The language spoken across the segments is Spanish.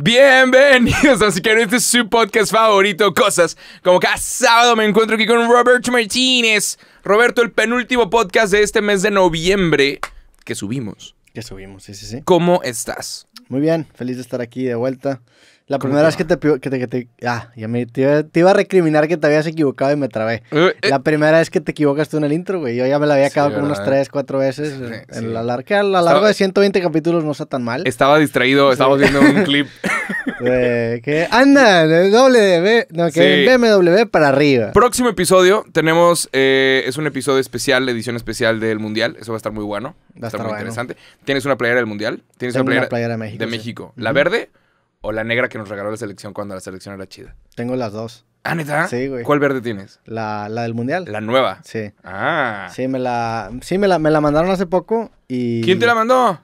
Bienvenidos a que este es su podcast favorito, Cosas. Como cada sábado me encuentro aquí con Roberto Martínez. Roberto, el penúltimo podcast de este mes de noviembre que subimos. Que subimos, sí, sí, sí. ¿Cómo estás? Muy bien, feliz de estar aquí de vuelta. La primera vez que te, que te, que te, Ah, ya me te, iba a recriminar que te habías equivocado y me trabé. Uh, eh. La primera vez que te equivocaste en el intro, güey. Yo ya me la había acabado como unas 3, 4 veces. en, la larga, que a lo largo de 120 capítulos no está tan mal. Estaba distraído, estábamos viendo un clip. De que anda, W, no, que BMW para arriba. Próximo episodio tenemos, eh, es un episodio especial, edición especial del Mundial. Eso va a estar muy bueno. Va a estar, muy interesante. ¿Tienes una playera del Mundial? ¿Tienes una playera, de México. De México. ¿La verde? O la negra que nos regaló la selección cuando la selección era chida? Tengo las dos. ¿Ah, neta? Sí, güey. ¿Cuál verde tienes? La, la del mundial. ¿La nueva? Sí. Ah. Sí, me la, sí me la, me la mandaron hace poco y... ¿Quién te la mandó?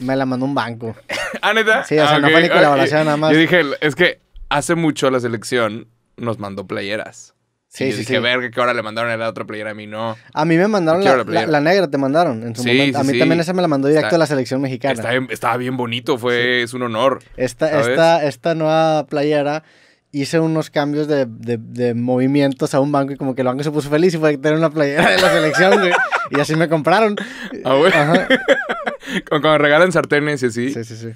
Me la mandó un banco. ¿Ah, neta? Sí, o sea, no fue ni colaboración nada más. Yo dije, es que hace mucho la selección nos mandó playeras. Sí, sí, sí. ver que ahora le mandaron a la otra playera, a mí no. A mí me mandaron la, negra, te mandaron en su momento. A mí también esa me la mandó directo a la selección mexicana. estaba bien bonito, fue, es un honor. Esta, esta, esta nueva playera hice unos cambios de, de, movimientos a un banco y como que el banco se puso feliz y fue tener una playera de la selección, güey. y así me compraron. Ah, güey. como cuando regalan sartenes y así. Sí, sí, sí.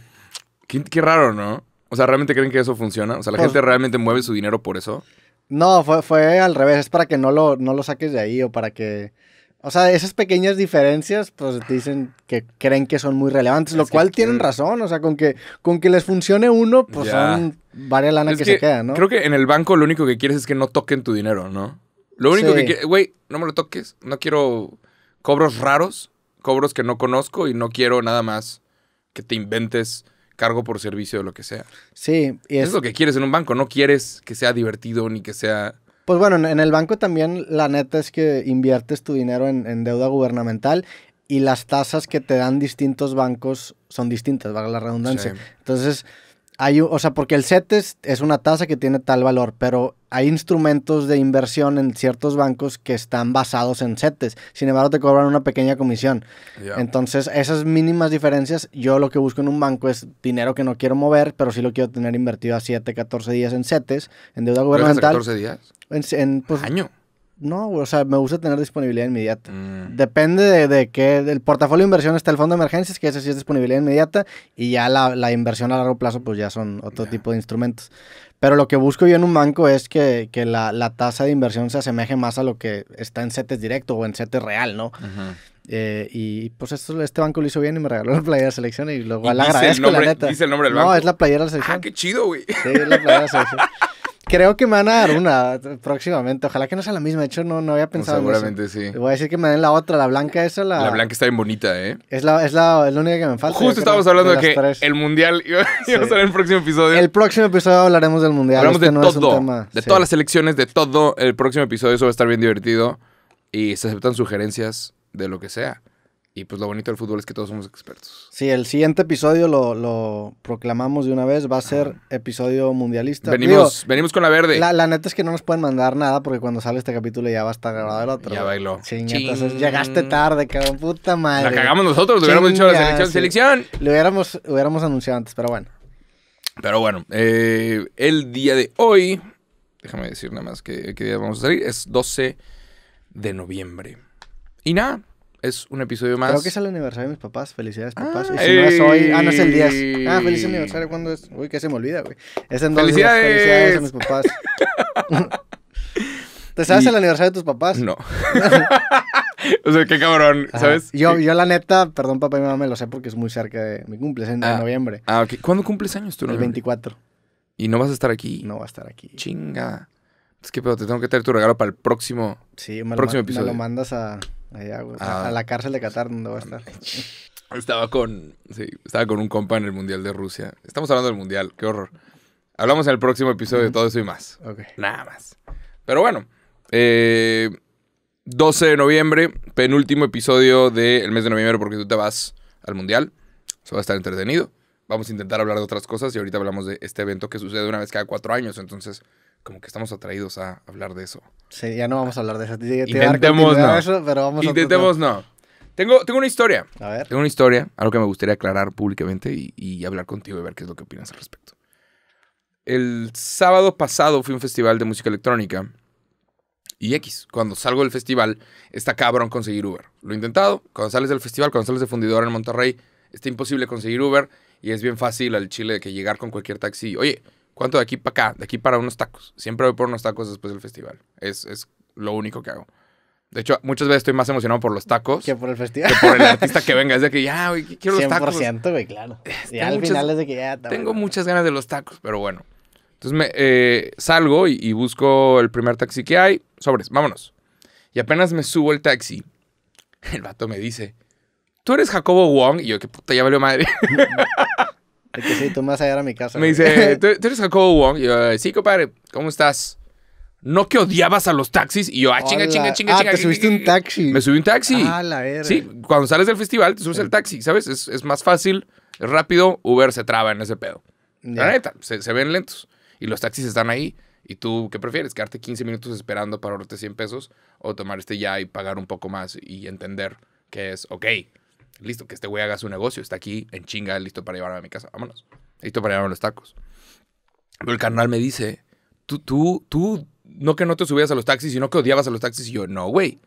Qué, qué, raro, ¿no? O sea, ¿realmente creen que eso funciona? O sea, ¿la pues gente realmente mueve su dinero por eso? No, fue, fue al revés, es para que no lo, no lo saques de ahí o para que... O sea, esas pequeñas diferencias, pues dicen que creen que son muy relevantes, lo cual tienen razón, o sea, con que, con que les funcione uno, pues son varias lanas que, se quedan, ¿no? Creo que en el banco lo único que quieres es que no toquen tu dinero, ¿no? Lo único que quieres, güey, no me lo toques, no quiero cobros raros, cobros que no conozco y no quiero nada más que te inventes cargo por servicio o lo que sea. Sí. Y es... lo que quieres en un banco, no quieres que sea divertido ni que sea... Pues bueno, en el banco también la neta es que inviertes tu dinero en, deuda gubernamental y las tasas que te dan distintos bancos son distintas, valga la redundancia. Entonces, hay, o sea, porque el CETES es una tasa que tiene tal valor, pero hay instrumentos de inversión en ciertos bancos que están basados en CETES. Sin embargo, te cobran una pequeña comisión. Entonces, esas mínimas diferencias, yo lo que busco en un banco es dinero que no quiero mover, pero sí lo quiero tener invertido a 7, 14 días en CETES, en deuda gubernamental. ¿14 días? En, en pues, ¿Año? No, o sea, me gusta tener disponibilidad inmediata. Mm. Depende de, de qué. Del portafolio de inversión está el fondo de emergencias, que ese sí es disponibilidad inmediata, y ya la, la inversión a largo plazo, pues ya son otro tipo de instrumentos. Pero lo que busco yo en un banco es que, que la, la, tasa de inversión se asemeje más a lo que está en CETES directo o en CETES real, ¿no? Eh, y pues esto, este banco lo hizo bien y me regaló la playera de selección y luego le agradezco, la neta. ¿Dice el nombre del banco? No, es la playera de selección. Ah, qué chido, güey. Sí, es la playera de selección. Creo que me van a dar una próximamente. Ojalá que no sea la misma. De hecho, no, no había pensado seguramente sí. voy a decir que me den la otra, la blanca esa. La, la blanca está bien bonita, ¿eh? Es la, es la, es la única que me falta. Justo estábamos hablando de, que el mundial iba, a estar en el próximo episodio. El próximo episodio hablaremos del mundial. Hablamos de todo. de todas las selecciones, de todo. El próximo episodio eso va a estar bien divertido. Y se aceptan sugerencias de lo que sea. Y pues lo bonito del fútbol es que todos somos expertos. Sí, el siguiente episodio lo, lo proclamamos de una vez. Va a ser episodio mundialista. Venimos, venimos con la verde. La, neta es que no nos pueden mandar nada porque cuando sale este capítulo ya va a estar grabado el otro. Ya bailó. Sí, entonces llegaste tarde, cabrón. Puta madre. La cagamos nosotros, le hubiéramos dicho la selección. ¡Selección! Le hubiéramos, hubiéramos anunciado antes, pero bueno. Pero bueno, eh, el día de hoy, déjame decir nada más que, que día vamos a salir, es 12 de noviembre. Y nada, es un episodio más. Creo que es el aniversario de mis papás. Felicidades, papás. y si no es hoy. Ah, no es el 10. Ah, feliz aniversario. ¿Cuándo es? Uy, que se me olvida, güey. Es en dos ¡Felicidades! Felicidades a mis papás. ¿Te sabes el aniversario de tus papás? No. o sea, qué cabrón, ¿sabes? Yo, yo, la neta, perdón, papá y mamá, me lo sé porque es muy cerca de mi cumple, es en ah, noviembre. Ah, ok. ¿Cuándo cumples años tú? El 24. ¿Y no vas a estar aquí? No va a estar aquí. Chinga. Es que, pero te tengo que traer tu regalo para el próximo, sí, me próximo lo, episodio. Me lo mandas a, allá, a ah. la cárcel de Qatar donde va a estar. Estaba con, sí, estaba con un compa en el Mundial de Rusia. Estamos hablando del Mundial, qué horror. Hablamos en el próximo episodio de todo eso y más. Okay. Nada más. Pero bueno, eh, 12 de noviembre, penúltimo episodio del mes de noviembre porque tú te vas al Mundial. Eso va a estar entretenido. Vamos a intentar hablar de otras cosas y ahorita hablamos de este evento que sucede una vez cada cuatro años. Entonces, como que estamos atraídos a hablar de eso. Sí, ya no vamos a hablar de eso. Intentemos no. pero vamos Intentemos no. Tengo, tengo una historia. A ver. Tengo una historia, algo que me gustaría aclarar públicamente y, y hablar contigo y ver qué es lo que opinas al respecto. El sábado pasado fui a un festival de música electrónica y X. Cuando salgo del festival, está cabrón conseguir Uber. Lo he intentado. Cuando sales del festival, cuando sales de fundidor en Monterrey, está imposible conseguir Uber y es bien fácil al chile que llegar con cualquier taxi. Oye, ¿cuánto de aquí para acá? De aquí para unos tacos. Siempre voy por unos tacos después del festival. Es, es lo único que hago. De hecho, muchas veces estoy más emocionado por los tacos Que por el festival. que por el artista que venga. Es de que ya, güey, quiero los tacos. 100%, güey, claro. Y Tengo al muchas- final es de que ya... está Tengo bueno. muchas ganas de los tacos, pero bueno. Entonces me eh, salgo y, y busco el primer taxi que hay. Sobres, vámonos. Y apenas me subo el taxi, el vato me dice, ¿tú eres Jacobo Wong? Y yo, qué puta, ya valió madre. De que sí, tú me vas a mi casa. me dice, ¿tú, tú eres Jacobo Wong? Y yo, sí, compadre, ¿cómo estás? ¿No que odiabas a los taxis? Y yo, ah, chinga, Hola. chinga, chinga, Ah, chinga. te subiste un taxi. Me subí un taxi. Ah, la verga. Sí, cuando sales del festival te subes el taxi, ¿sabes? Es, es más fácil, es rápido, Uber se traba en ese pedo. La neta, se, se ven lentos. Y los taxis están ahí. ¿Y tú qué prefieres? ¿Quedarte 15 minutos esperando para ahorrarte 100 pesos? ¿O tomar este ya y pagar un poco más y entender que es, ok, listo, que este güey haga su negocio, está aquí en chinga, listo para llevarme a mi casa, vámonos. Listo para llevarme los tacos. Pero el carnal me dice, tú, tú, tú, no que no te subías a los taxis, sino que odiabas a los taxis. Y yo, no, güey,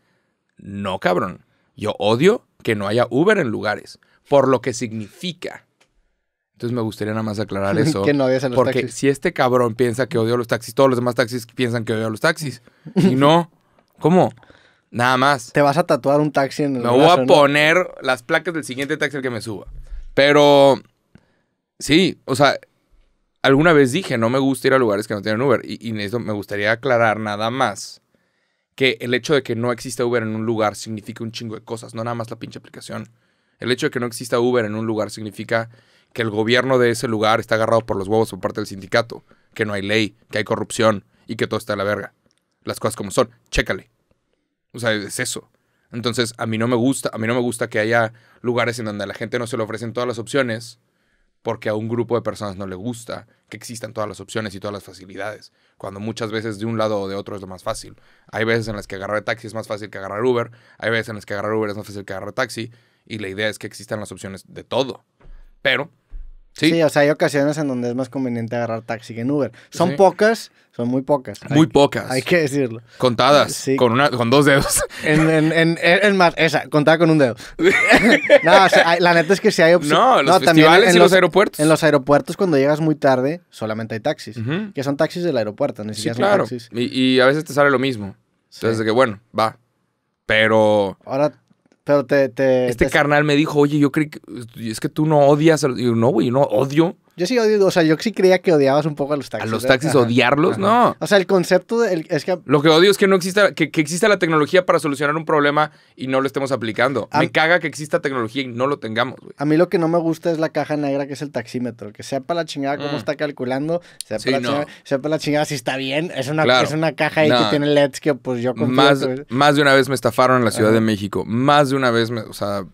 no, cabrón. Yo odio que no haya Uber en lugares, por lo que significa. Entonces me gustaría nada más aclarar eso. Que no odias a los porque taxis. si este cabrón piensa que odio a los taxis, todos los demás taxis piensan que odio a los taxis. Y no, ¿cómo? Nada más. Te vas a tatuar un taxi en el Me voy brazo, a ¿no? poner las placas del siguiente taxi al que me suba. Pero, sí, o sea, alguna vez dije, no me gusta ir a lugares que no tienen Uber. Y, y en eso me gustaría aclarar nada más que el hecho de que no exista Uber en un lugar significa un chingo de cosas, no nada más la pinche aplicación. El hecho de que no exista Uber en un lugar significa que el gobierno de ese lugar está agarrado por los huevos por parte del sindicato, que no hay ley, que hay corrupción y que todo está a la verga. Las cosas como son, chécale. O sea, es eso. Entonces, a mí no me gusta, a mí no me gusta que haya lugares en donde a la gente no se le ofrecen todas las opciones porque a un grupo de personas no le gusta que existan todas las opciones y todas las facilidades, cuando muchas veces de un lado o de otro es lo más fácil. Hay veces en las que agarrar taxi es más fácil que agarrar Uber, hay veces en las que agarrar Uber es más fácil que agarrar taxi, y la idea es que existan las opciones de todo. Pero, sí, Sí, o sea, hay ocasiones en donde es más conveniente agarrar taxi que en Uber. Son Sí. pocas, son muy pocas. muy hay, pocas, Hay que decirlo. contadas, Sí. con, una, con dos dedos. En, en, en, en- en más, esa, contaba con un dedo. no, o sea, hay- la neta es que si hay opciones. no, los festivales y los, aeropuertos. En los aeropuertos, cuando llegas muy tarde, solamente hay taxis. Que son taxis del aeropuerto, ni Sí, siquiera claro. son taxis. Y, y a veces te sale lo mismo. Entonces, de que bueno, va. Pero Ahora, pero te. te este te- carnal me dijo, oye, yo creí que es que tú no odias. a los-". Y yo, no, güey, no odio Yo sí odio, o sea, yo sí creía que odiabas un poco a los taxis. a los ¿eh? taxis, odiarlos, Ajá. no. O sea, el concepto de- el- es que Lo que odio es que no exista, que, que exista la tecnología para solucionar un problema y no lo estemos aplicando. Me caga que exista tecnología y no lo tengamos, güey. a mí lo que no me gusta es la caja negra que es el taxímetro. Que sepa la chingada cómo Mm. está calculando, sepa, Sí, la no. chingada, sepa la chingada si está bien. Es una, Claro. es una caja ahí que tiene LEDs que pues yo confío Más, que- más de una vez me estafaron en la Ciudad Ajá. de México. Más de una vez, me, o sea,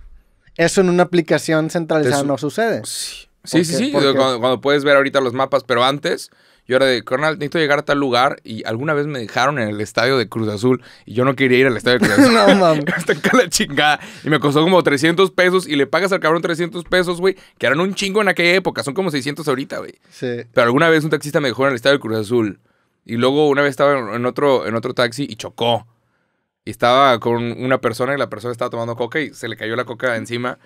Eso en una aplicación centralizada Eso- no sucede. sí, ¿Por sí, sí. sí. Cuando, cuando puedes ver ahorita los mapas, pero antes yo era de, carnal, necesito llegar a tal lugar y alguna vez me dejaron en el estadio de Cruz Azul y yo no quería ir al estadio de Cruz Azul. no mames. Está acá la chingada. Y me costó como 300 pesos y le pagas al cabrón 300 pesos, güey, que eran un chingo en aquella época. Son como 600 ahorita, güey. Sí. Pero alguna vez un taxista me dejó en el estadio de Cruz Azul. Y luego una vez estaba en- en otro, en otro taxi y chocó. Y estaba con una persona y la persona estaba tomando coca y se le cayó la coca encima.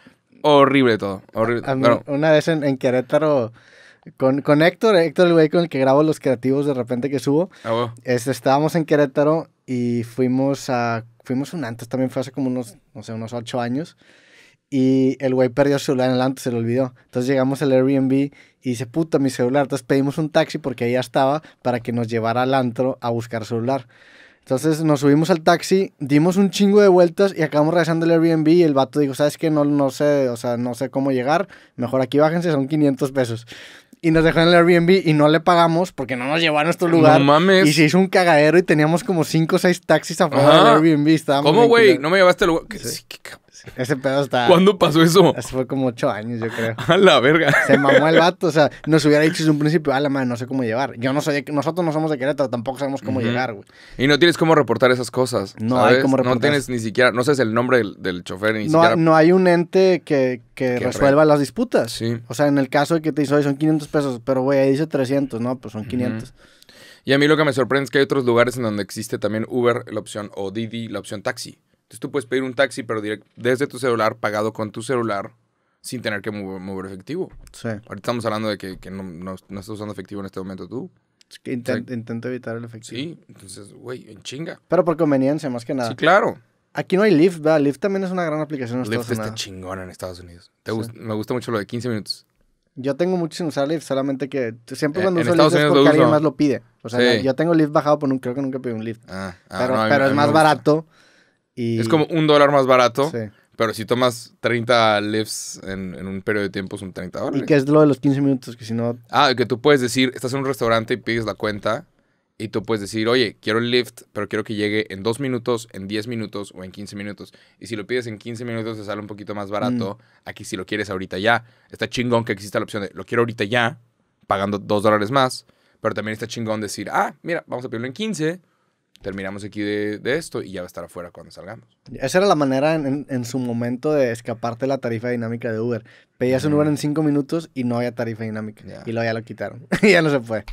Horrible todo. Horrible. Mí, Bueno, una vez en, en Querétaro, con, con Héctor, Héctor, el güey con el que grabo los creativos de repente que subo, ah, este, estábamos en Querétaro y fuimos a, fuimos un antes, también fue hace como unos, no sé, unos ocho años. Y el güey perdió su celular en el antro, se lo olvidó. Entonces llegamos al Airbnb y dice, puta, mi celular. Entonces pedimos un taxi porque ahí ya estaba para que nos llevara al antro a buscar celular. Entonces nos subimos al taxi, dimos un chingo de vueltas y acabamos regresando al Airbnb y el vato dijo, ¿sabes qué? No, no sé, o sea, no sé cómo llegar, mejor aquí bájense, son 500 pesos. Y nos dejó en el Airbnb y no le pagamos porque no nos llevó a nuestro lugar. No mames. Y se hizo un cagadero y teníamos como 5 o 6 taxis afuera Ajá. del Airbnb. Estábamos ¿Cómo, güey? ¿No me llevaste al lugar? ¿Qué- Sí. qué cabrón. Ese pedo está. ¿Cuándo pasó eso? Fue como ocho años, yo creo. A la verga. Se mamó el vato, o sea, nos hubiera dicho desde un principio, ah, la madre, no sé cómo llevar. Yo no soy, de- nosotros no somos de Querétaro, tampoco sabemos cómo llegar, güey. Y no tienes cómo reportar esas cosas. No ¿sabes? hay cómo No reportar. tienes ni siquiera, no sabes el nombre del, del chofer ni No, siquiera. no hay un ente que, resuelva las disputas. Sí. O sea, en el caso de que te dice, son 500 pesos, pero güey, ahí dice 300, no, pues son 500. Y a mí lo que me sorprende es que hay otros lugares en donde existe también Uber, la opción, o Didi, la opción taxi. Entonces tú puedes pedir un taxi, pero direct- desde tu celular, pagado con tu celular, sin tener que mover, mover efectivo. Sí. Ahorita estamos hablando de que, que no, no- no estás usando efectivo en este momento tú. Es que evitar el efectivo. Sí, entonces, güey, en chinga. Pero por conveniencia, más que nada. Sí, claro. Aquí no hay Lyft, ¿verdad? Lyft también es una gran aplicación en Lyft Estados está chingón en Estados Unidos. Te Sí. gust- me gusta mucho lo de 15 minutos. Yo tengo mucho sin usar Lyft, solamente que siempre Eh, cuando en uso Lyft es porque alguien uso. más lo pide. O sea, Sí. yo tengo Lyft bajado, pero creo que nunca pedí un Lyft. Ah, ah, pero no, pero es más gusta. Y... Es como un dólar más barato, Sí. pero si tomas 30 lifts en, en un periodo de tiempo son 30 dólares. Y que es lo de los 15 minutos, que si no... Ah, que tú puedes decir, estás en un restaurante y pides la cuenta y tú puedes decir, oye, quiero el lift, pero quiero que llegue en 2 minutos, en 10 minutos o en 15 minutos. Y si lo pides en 15 minutos te sale un poquito más barato. Mm. Aquí si lo quieres ahorita ya. Está chingón que exista la opción de, lo quiero ahorita ya, pagando 2 dólares más. Pero también está chingón decir, ah, mira, vamos a pedirlo en 15, terminamos aquí de, de esto y ya va a estar afuera cuando salgamos. Esa era la manera en, en- su momento de escaparte de la tarifa dinámica de Uber. Pedías un. Uber en 5 minutos y no había tarifa dinámica. Y luego ya lo quitaron. y ya no se fue.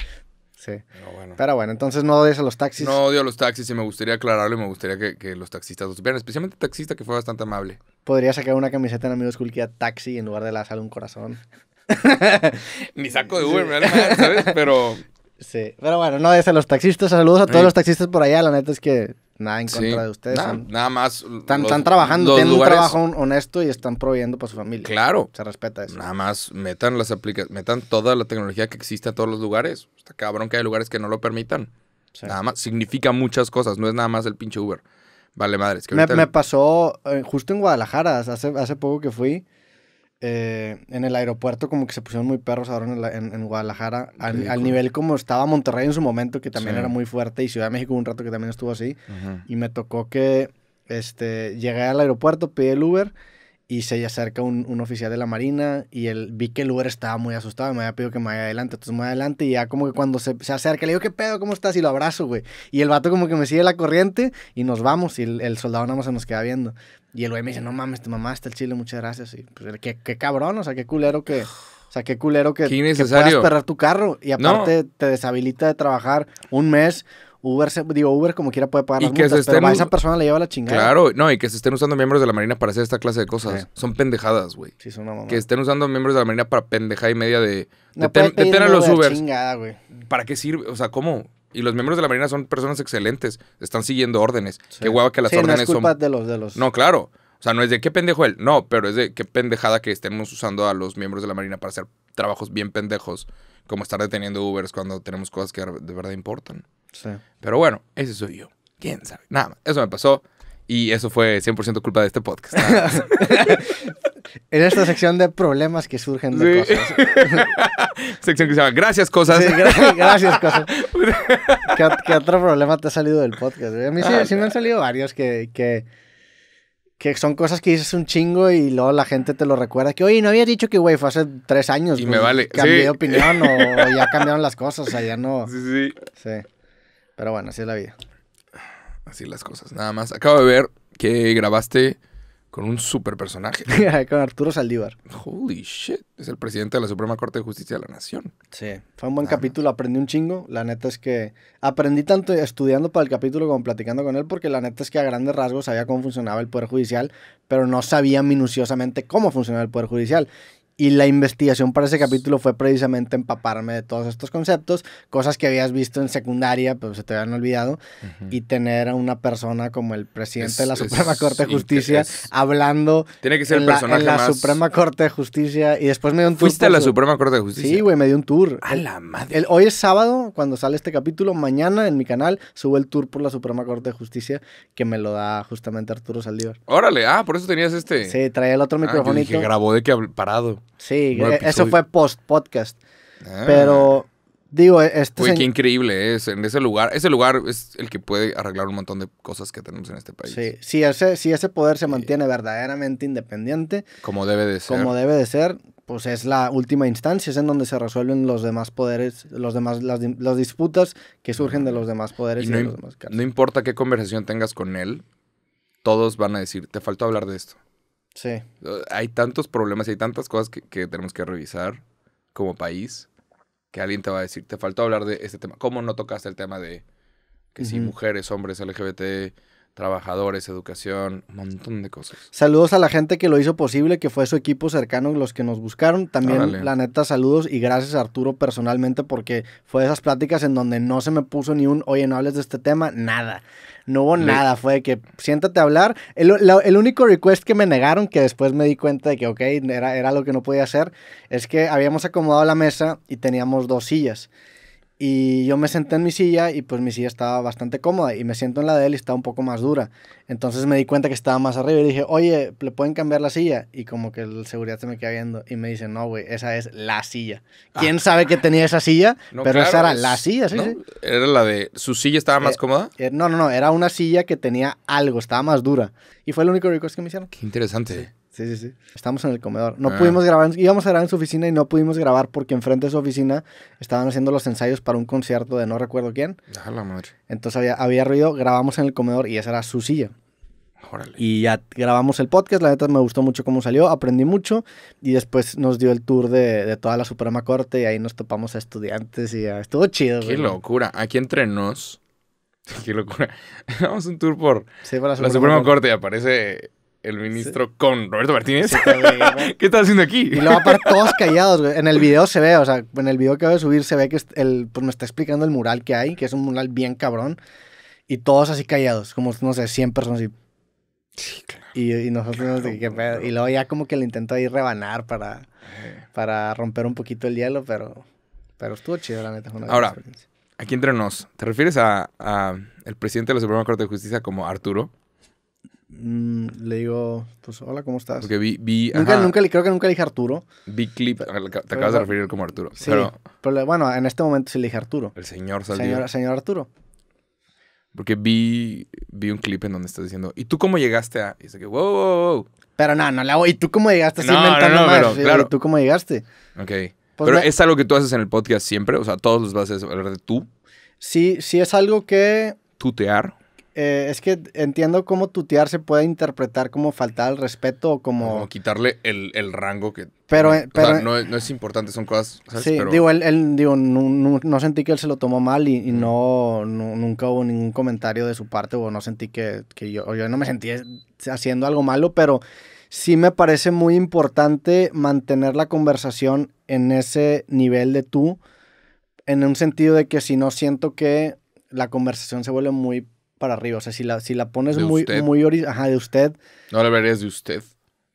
Sí. No, bueno. Pero bueno, entonces no odies a los taxis. No odio a los taxis y me gustaría aclararlo y me gustaría que, que los taxistas lo supieran, especialmente el taxista que fue bastante amable. Podría sacar una camiseta en Amigos Cool taxi en lugar de la sala un corazón. Ni saco de Uber, ¿sabes? Pero Sí. Pero bueno, no odies a los taxistas. Saludos a todos Sí. los taxistas por allá. La neta es que nada en sí, contra de ustedes. nada, son- nada más. están, los- están trabajando, tienen lugares- un trabajo hon- honesto y están proveyendo para su familia. Claro. Se respeta eso. Nada más metan las aplicaciones, metan toda la tecnología que existe a todos los lugares. Está cabrón que hay lugares que no lo permitan. Sí. Nada más, significa muchas cosas, no es nada más el pinche Uber. Vale, madre, es que Me, me pasó eh, justo en Guadalajara, hace, hace poco que fui, eh, en el aeropuerto como que se pusieron muy perros ahora en, el- en- en Guadalajara, al, nivel como estaba Monterrey en su momento, que también Sí. era muy fuerte, y Ciudad de México un rato que también estuvo así, y me tocó que este, llegué al aeropuerto, pedí el Uber, y se acerca un, un oficial de la Marina, y él, vi que el Uber estaba muy asustado, y me había pedido que me vaya adelante, entonces me voy adelante, y ya como que cuando se, se acerca, le digo, ¿qué pedo? ¿Cómo estás? Y lo abrazo, güey. Y el vato como que me sigue la corriente, y nos vamos, y el, el soldado nada más se nos queda viendo. Y el güey me dice, no mames, te mamaste el chile, muchas gracias. Y pues, qué, qué cabrón, o sea, qué culero que... O sea, qué culero que, Qué que puedas perder tu carro. Y No. aparte te deshabilita de trabajar un mes. Uber, se- digo, Uber como quiera puede pagar Y las que se pero estén a esa persona le lleva la chingada. Claro, no, y que se estén usando miembros de la Marina para hacer esta clase de cosas. Sí. Son pendejadas, güey. Sí, es una mamá. Que estén usando miembros de la Marina para pendejada y media de... no Deten- a los Uber, Ubers. chingada, güey. ¿Para qué sirve? O sea, ¿cómo? Y los miembros de la Marina son personas excelentes. Están siguiendo órdenes. Sí. Qué hueva que las Sí, no órdenes es culpa son... de los... De los... No, claro. O sea, no es de qué pendejo él. No, pero es de qué pendejada que estemos usando a los miembros de la Marina para hacer trabajos bien pendejos. Como estar deteniendo Ubers cuando tenemos cosas que de verdad importan. Sí. Pero bueno, ese soy yo. ¿Quién sabe? Nada más. Eso me pasó. Y eso fue 100% culpa de este podcast. En esta sección de problemas que surgen de Sí. cosas. Sección que se llama Gracias, cosas. Sí, gra- gracias, cosas. ¿Qué, ot- qué otro problema te ha salido del podcast? A mí sí, Ah, sí me han salido varios que, que, que son cosas que dices un chingo y luego la gente te lo recuerda. Que, oye, no habías dicho que, güey, fue hace tres años. Y pues, me vale. Cambié Sí. de opinión o ya cambiaron las cosas. O sea, ya no. Sí, sí. Sí. Pero bueno, así es la vida. Así las cosas. Nada más. Acabo de ver que grabaste con un super personaje. Con Arturo Saldívar. Holy shit. Es el presidente de la Suprema Corte de Justicia de la Nación. Sí. Fue un buen capítulo, aprendí un chingo. La neta es que aprendí tanto estudiando para el capítulo como platicando con él, porque la neta es que a grandes rasgos sabía cómo funcionaba el Poder Judicial, pero no sabía minuciosamente cómo funcionaba el Poder Judicial. Y la investigación para ese capítulo fue precisamente empaparme de todos estos conceptos, cosas que habías visto en secundaria, pero se te habían olvidado, y tener a una persona como el presidente Es- de la Suprema Corte de Justicia es- hablando Tiene que ser en el la, personaje en la más. Suprema Corte de Justicia y después me dio un tour. ¿Fuiste a la su- Suprema Corte de Justicia? Sí, güey, me dio un tour. A El- la madre. el- hoy es sábado, cuando sale este capítulo. Mañana en mi canal subo el tour por la Suprema Corte de Justicia que me lo da justamente Arturo Saldívar. Órale, ah, por eso tenías este. Sí, traía el otro Ah, microfonito. dije, grabó de que parado. Sí, eh, eso fue post-podcast. Ah. Pero Digo, este Güey, señ- qué increíble es. En ese lugar, ese lugar es el que puede arreglar un montón de cosas que tenemos en este país. Sí, si ese, si ese poder se mantiene verdaderamente independiente, Como debe de ser. como debe de ser, pues es la última instancia, es en donde se resuelven los demás poderes, los demás, las, las disputas que surgen de los demás poderes Y y, no, de los demás casos. no importa qué conversación tengas con él, todos van a decir, te faltó hablar de esto. Sí, Uh, Hay tantos problemas y hay tantas cosas que, que tenemos que revisar como país que alguien te va a decir, te faltó hablar de este tema. ¿Cómo no tocaste el tema de que si Ujú. mujeres, hombres, LGBT, trabajadores, educación, un montón de cosas? Saludos a la gente que lo hizo posible, que fue su equipo cercano los que nos buscaron. También, Órale. la neta, saludos y gracias a Arturo personalmente porque fue de esas pláticas en donde no se me puso ni un, oye, no hables de este tema, nada. No hubo Le- nada, fue de que siéntate a hablar. El, la- el único request que me negaron, que después me di cuenta de que, ok, era, era lo que no podía hacer, es que habíamos acomodado la mesa y teníamos dos sillas. Y yo me senté en mi silla y pues mi silla estaba bastante cómoda y me siento en la de él y está un poco más dura. Entonces me di cuenta que estaba más arriba y dije, oye, ¿le pueden cambiar la silla? Y como que el seguridad se me queda viendo y me dice, no, güey, esa es la silla. ¿Quién sabe que tenía esa silla? No, Pero esa era es- la silla, sí, ¿no? sí. Era la de, ¿su silla estaba más Eh, cómoda? Eh, No, no, no, era una silla que tenía algo, estaba más dura. Y fue el único request que me hicieron. Qué interesante. Sí, sí, sí. Estamos en el comedor. No Ah. pudimos grabar, íbamos a grabar en su oficina y no pudimos grabar porque enfrente de su oficina estaban haciendo los ensayos para un concierto de no recuerdo quién. A la madre. Entonces había, había ruido, grabamos en el comedor y esa era su silla. Órale. Y ya grabamos el podcast, la neta me gustó mucho cómo salió, aprendí mucho y después nos dio el tour de, de toda la Suprema Corte y ahí nos topamos a estudiantes y ya, estuvo chido. Qué güey. locura. Aquí entre nos. Qué locura. Vamos a un tour por Sí, por la la Suprema, Suprema Corte. Corte y aparece el ministro con Roberto Martínez. Sí, güey. ¿Qué estás haciendo aquí? Y luego aparte todos callados, güey. En el video se ve, o sea, en el video que voy a subir se ve que el, pues me está explicando el mural que hay, que es un mural bien cabrón. Y todos así callados, como, no sé, 100 personas así. Sí, claro. Y, y nosotros, que, ¿qué pedo? Y luego ya como que le intento ahí rebanar para, para romper un poquito el hielo, pero, pero estuvo chido, la neta. una Ahora. Aquí entre nos. ¿Te refieres a, a el presidente de la Suprema Corte de Justicia como Arturo? Mm, le digo, pues, hola, ¿cómo estás? Porque vi, vi, Nunca, ajá, nunca, le- creo que nunca le dije Arturo. vi clip. Te pero acabas de referir como Arturo. Sí, Pero bueno, en este momento sí le dije Arturo. el señor Saldívar. Señor, señor Arturo. Porque vi, vi un clip en donde estás diciendo, ¿y tú cómo llegaste a...? Y dice que, wow, wow, wow. Pero no, no le hago. ¿Y tú cómo llegaste? No, no, inventando no, más. pero, Sí, claro. ¿Y tú cómo llegaste? Ok. Pues Pero me- es algo que tú haces en el podcast siempre. O sea, todos los vas a hablar de tú, Sí, sí es algo que tutear. Eh, es que entiendo cómo tutear se puede interpretar como faltar al respeto o como... Como quitarle el, el rango que... Pero, tiene. eh, O sea, pero- no, es- no es importante, son cosas... ¿sabes? Sí, Pero- digo, él, él, digo, no, no- no sentí que él se lo tomó mal y, y no, nunca hubo ningún comentario de su parte o no sentí que, que yo, yo no me sentí haciendo algo malo, pero sí me parece muy importante mantener la conversación en ese nivel de tú, en un sentido de que si no siento que la conversación se vuelve muy para arriba, o sea, si la, si la pones De muy, usted. muy, ori- ajá, de usted, No le hablarías de usted.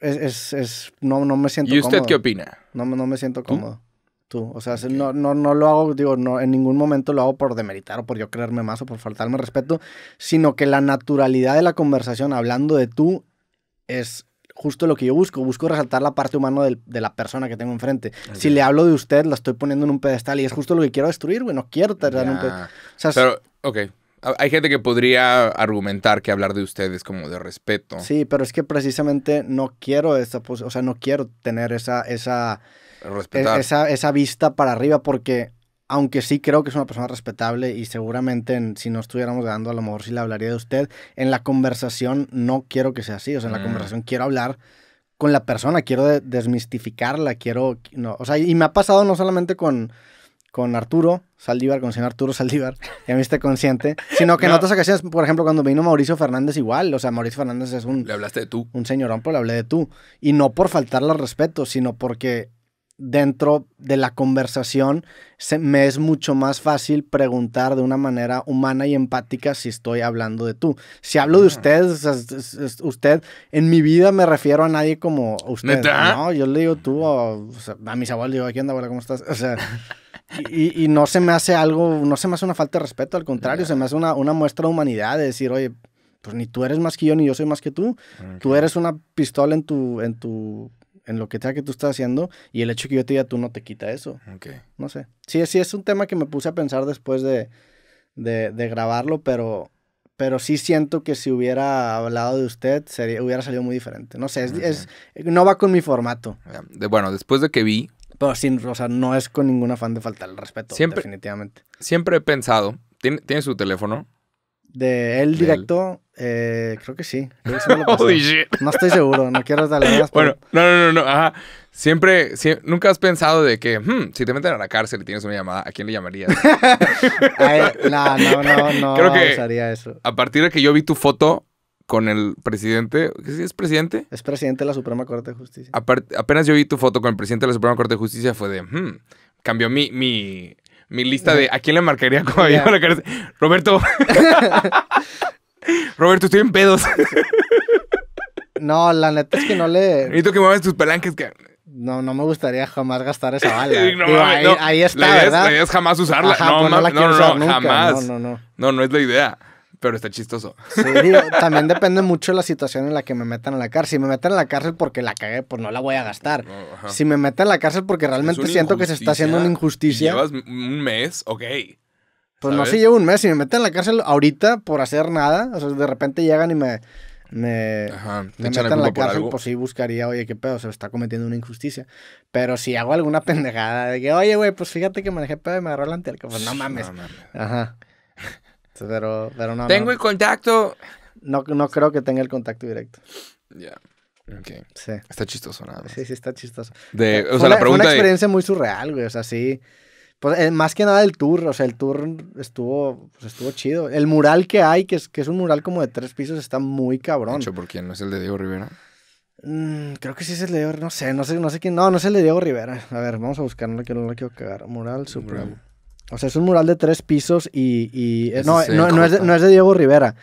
es, es, es- no, no me siento ¿Y usted cómodo. qué opina? No, me- no me siento ¿Tú? cómodo. Tú, o sea, no, no, no lo hago, digo, no, en ningún momento lo hago por demeritar o por yo creerme más o por faltarme respeto, sino que la naturalidad de la conversación hablando de tú es justo lo que yo busco. Busco resaltar la parte humana del- de la persona que tengo enfrente. Si le hablo de usted, la estoy poniendo en un pedestal y es justo lo que quiero destruir, güey. No quiero tener en un pedestal. O sea, Pero, ok. Ha- Hay gente que podría argumentar que hablar de usted es como de respeto. sí, pero es que precisamente no quiero esa, o sea, no quiero tener esa, esa, Respetar. esa, esa vista para arriba porque aunque sí creo que es una persona respetable y seguramente en- si no estuviéramos grabando a lo mejor sí le hablaría de usted, en la conversación no quiero que sea así, o sea, en la Mm. conversación quiero hablar con la persona, quiero de- desmistificarla, quiero, no, o sea, y me ha pasado no solamente con, con Arturo Saldívar, con el señor Arturo Saldívar, ya me esté consciente, sino que en otras ocasiones, por ejemplo, cuando vino Mauricio Fernández igual, o sea, Mauricio Fernández es un, Le hablaste de tú. un señorón, pero le hablé de tú. Y no por faltarle al respeto, sino porque dentro de la conversación se, me es mucho más fácil preguntar de una manera humana y empática si estoy hablando de tú. Si hablo de Ah. usted, o sea, usted, en mi vida me refiero a nadie como usted. ¿Neta? No, yo le digo tú, o, o sea, a mis abuelos digo, ¿qué onda, abuela? ¿Cómo estás? O sea, y, y no se me hace algo, no se me hace una falta de respeto, al contrario, Ya. se me hace una, una muestra de humanidad, de decir, oye, pues ni tú eres más que yo, ni yo soy más que tú. Tú eres una pistola en tu, en tu, en lo que sea que tú estás haciendo y el hecho que yo te diga tú no te quita eso. Ok. No sé. Sí, sí, es un tema que me puse a pensar después de, de, de grabarlo, pero, pero sí siento que si hubiera hablado de usted, sería, hubiera salido muy diferente. No sé, es, es- no va con mi formato. Bueno, después de que vi, Pero sin, o sea, no es con ningún afán de faltar el respeto, Siempre- definitivamente. siempre he pensado, ¿tiene, tiene su teléfono? De él De él. directo, eh, creo que sí. Creo que sí. Holy shit. No estoy seguro, no quiero darle más. Bueno, no, no, no, no, ajá. Siempre, sie- nunca has pensado de que, hmm, si te meten a la cárcel y tienes una llamada, ¿a quién le llamarías? no, no, no, no Creo que- usaría eso. a partir de que yo vi tu foto con el presidente, ¿qué sí es presidente? Es presidente de la Suprema Corte de Justicia. Apar- apenas yo vi tu foto con el presidente de la Suprema Corte de Justicia, fue de, hmm, cambió mi, mi, mi lista de a quién le marcaría a la cárcel. Roberto. Roberto, estoy en pedos. No, la neta es que no le. Necesito que muevas tus palanques. Que... No, no me gustaría jamás gastar esa bala. No, Digo, ahí, no. ahí está, la idea, es, ¿verdad? la idea es jamás usarla. Ajá, no, pues no la no, no, usar nunca. jamás. No, no, no. No, no es la idea. Pero está chistoso. Sí, digo, también depende mucho de la situación en la que me metan a la cárcel. Si me meten a la cárcel porque la cagué, pues no la voy a gastar. No. Si me meten a la cárcel porque realmente siento que se está haciendo una injusticia, Llevas un mes, ok. pues no si llevo un mes. Si me meten a la cárcel ahorita por hacer nada, o sea, de repente llegan y me, me, Ajá, me meten a la cárcel, pues sí buscaría, oye, qué pedo, se está cometiendo una injusticia. Pero si hago alguna pendejada de que, oye, güey, pues fíjate que manejé pedo y me agarró la antelca, pues no mames. No mames. Ajá. Pero, pero no, Tengo no, el contacto. no, no creo que tenga el contacto directo. Ya. Ok. Sí. Está chistoso nada más. Sí, sí, está chistoso. De, Fue o sea, una, la fue pregunta una de. experiencia muy surreal, güey. O sea, sí. Pues, eh, más que nada el tour, o sea, el tour estuvo, pues, estuvo chido. El mural que hay, que es, que es un mural como de tres pisos, está muy cabrón. Hecho por quién, no es el de Diego Rivera. Mm, creo que sí es el de Diego, no sé, no sé, no sé quién, no, no es el de Diego Rivera. A ver, vamos a buscar, no lo quiero, no lo quiero cagar. Mural Supremo. O sea, es un mural de tres pisos y, no, no, es de, Jota. no es de Diego Rivera.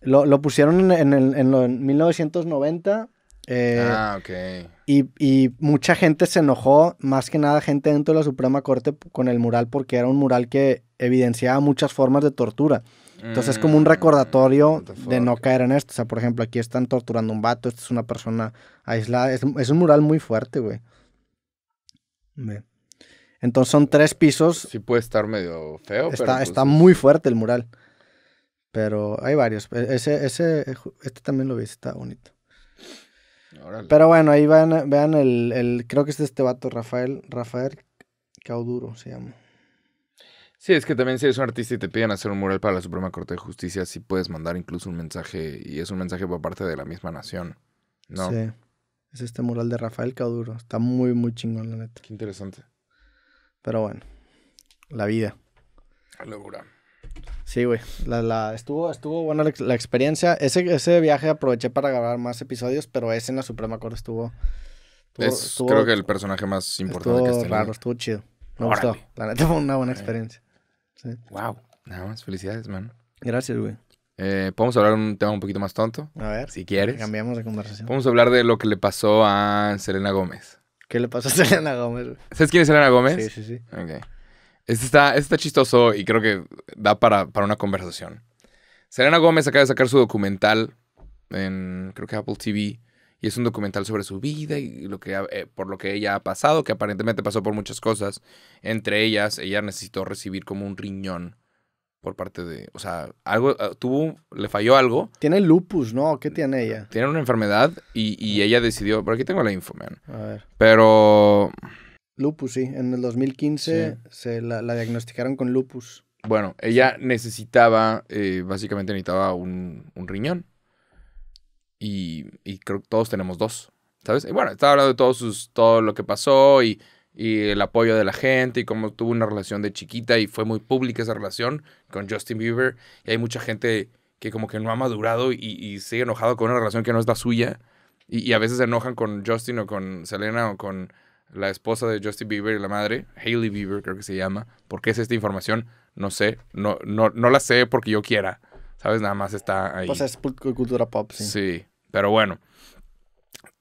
Lo, lo pusieron en, en, el- en lo- en 1990. eh, ah, ok. Y, y mucha gente se enojó, más que nada gente dentro de la Suprema Corte con el mural porque era un mural que evidenciaba muchas formas de tortura. Entonces es como un Mm, recordatorio de no caer en esto. O sea, por ejemplo, aquí están torturando a un vato, esta es una persona aislada. Es, es un mural muy fuerte, güey. Ve. Entonces son tres pisos. Sí puede estar medio feo, pero. Está, pues, está es- muy fuerte el mural. Pero hay varios. E- Ese, ese, este también lo vi, está bonito. Órale. Pero bueno, ahí vean, vean el, el- creo que es de este vato, Rafael, Rafael Cauduro se llama. Sí, es que también si eres un artista y te piden hacer un mural para la Suprema Corte de Justicia, sí puedes mandar incluso un mensaje, y es un mensaje por parte de la misma nación. ¿No? Sí. Es este mural de Rafael Cauduro. Está muy, muy chingón, la neta. Qué interesante. Pero bueno, la vida. Locura. Sí, güey. La, la, estuvo, estuvo buena la, ex- la experiencia. Ese, ese viaje aproveché para grabar más episodios, pero ese en la Suprema Corte estuvo. estuvo- Es estuvo- creo que el personaje más importante que estuvo tenido. raro, estuvo chido. Me Órale. gustó. La neta fue una buena experiencia. Sí. Wow. Nada más, felicidades, man. Gracias, güey. Eh, Podemos hablar de un tema un poquito más tonto, A ver, si quieres. cambiamos de conversación. Podemos hablar de lo que le pasó a Selena Gómez. ¿Qué le pasó a Selena Gómez? güey? ¿Sabes quién es Selena Gómez? Sí, sí, sí. Ok. Este está, este está chistoso y creo que da para, para una conversación. Selena Gómez acaba de sacar su documental en, creo que Apple TV, y es un documental sobre su vida y lo que, eh, por lo que ella ha pasado, que aparentemente pasó por muchas cosas. Entre ellas, ella necesitó recibir como un riñón por parte de, o sea, algo, eh, tuvo, le falló algo, Tiene lupus, ¿no? ¿Qué tiene ella? tiene una enfermedad y, y ella decidió, por aquí tengo la info, man. A ver. Pero Lupus, sí. En el 2015 se la, la diagnosticaron con lupus. Bueno, ella necesitaba, eh, básicamente necesitaba un, un riñón. Y, y creo que todos tenemos dos, ¿sabes? Y bueno, estaba hablando de todos sus, todo lo que pasó y, y el apoyo de la gente y cómo tuvo una relación de chiquita y fue muy pública esa relación con Justin Bieber. Y hay mucha gente que como que no ha madurado y, y sigue enojado con una relación que no es la suya. Y, y a veces se enojan con Justin o con Selena o con la esposa de Justin Bieber y la madre, Hailey Bieber creo que se llama. ¿Por qué es esta información? No sé. No, no, no la sé porque yo quiera. ¿Sabes? Nada más está ahí. Pues es cultura pop, sí. Sí, pero bueno.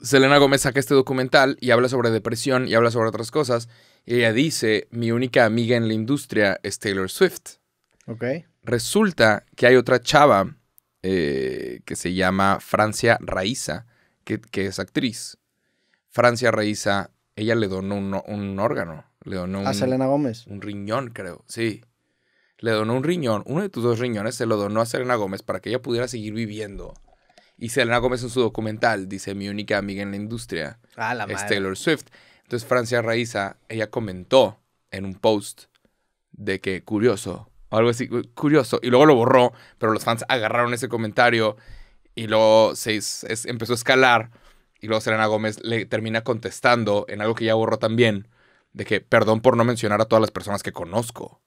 Selena Gómez saca este documental y habla sobre depresión y habla sobre otras cosas. Y ella dice, mi única amiga en la industria es Taylor Swift. Ok. Resulta que hay otra chava eh, que se llama Francia Raiza, que, que es actriz. Francia Reiza, ella le donó un, un órgano. Le donó un, A Selena Gómez. un riñón, creo. Sí. Le donó un riñón. Uno de tus dos riñones se lo donó a Selena Gómez para que ella pudiera seguir viviendo. Y Selena Gómez en su documental dice, mi única amiga en la industria Ah, la es madre. Taylor Swift. Entonces Francia Raiza, ella comentó en un post de que curioso, o algo así, cu- curioso, y luego lo borró, pero los fans agarraron ese comentario y luego se es- empezó a escalar y luego Selena Gómez le termina contestando en algo que ya borró también, de que perdón por no mencionar a todas las personas que conozco.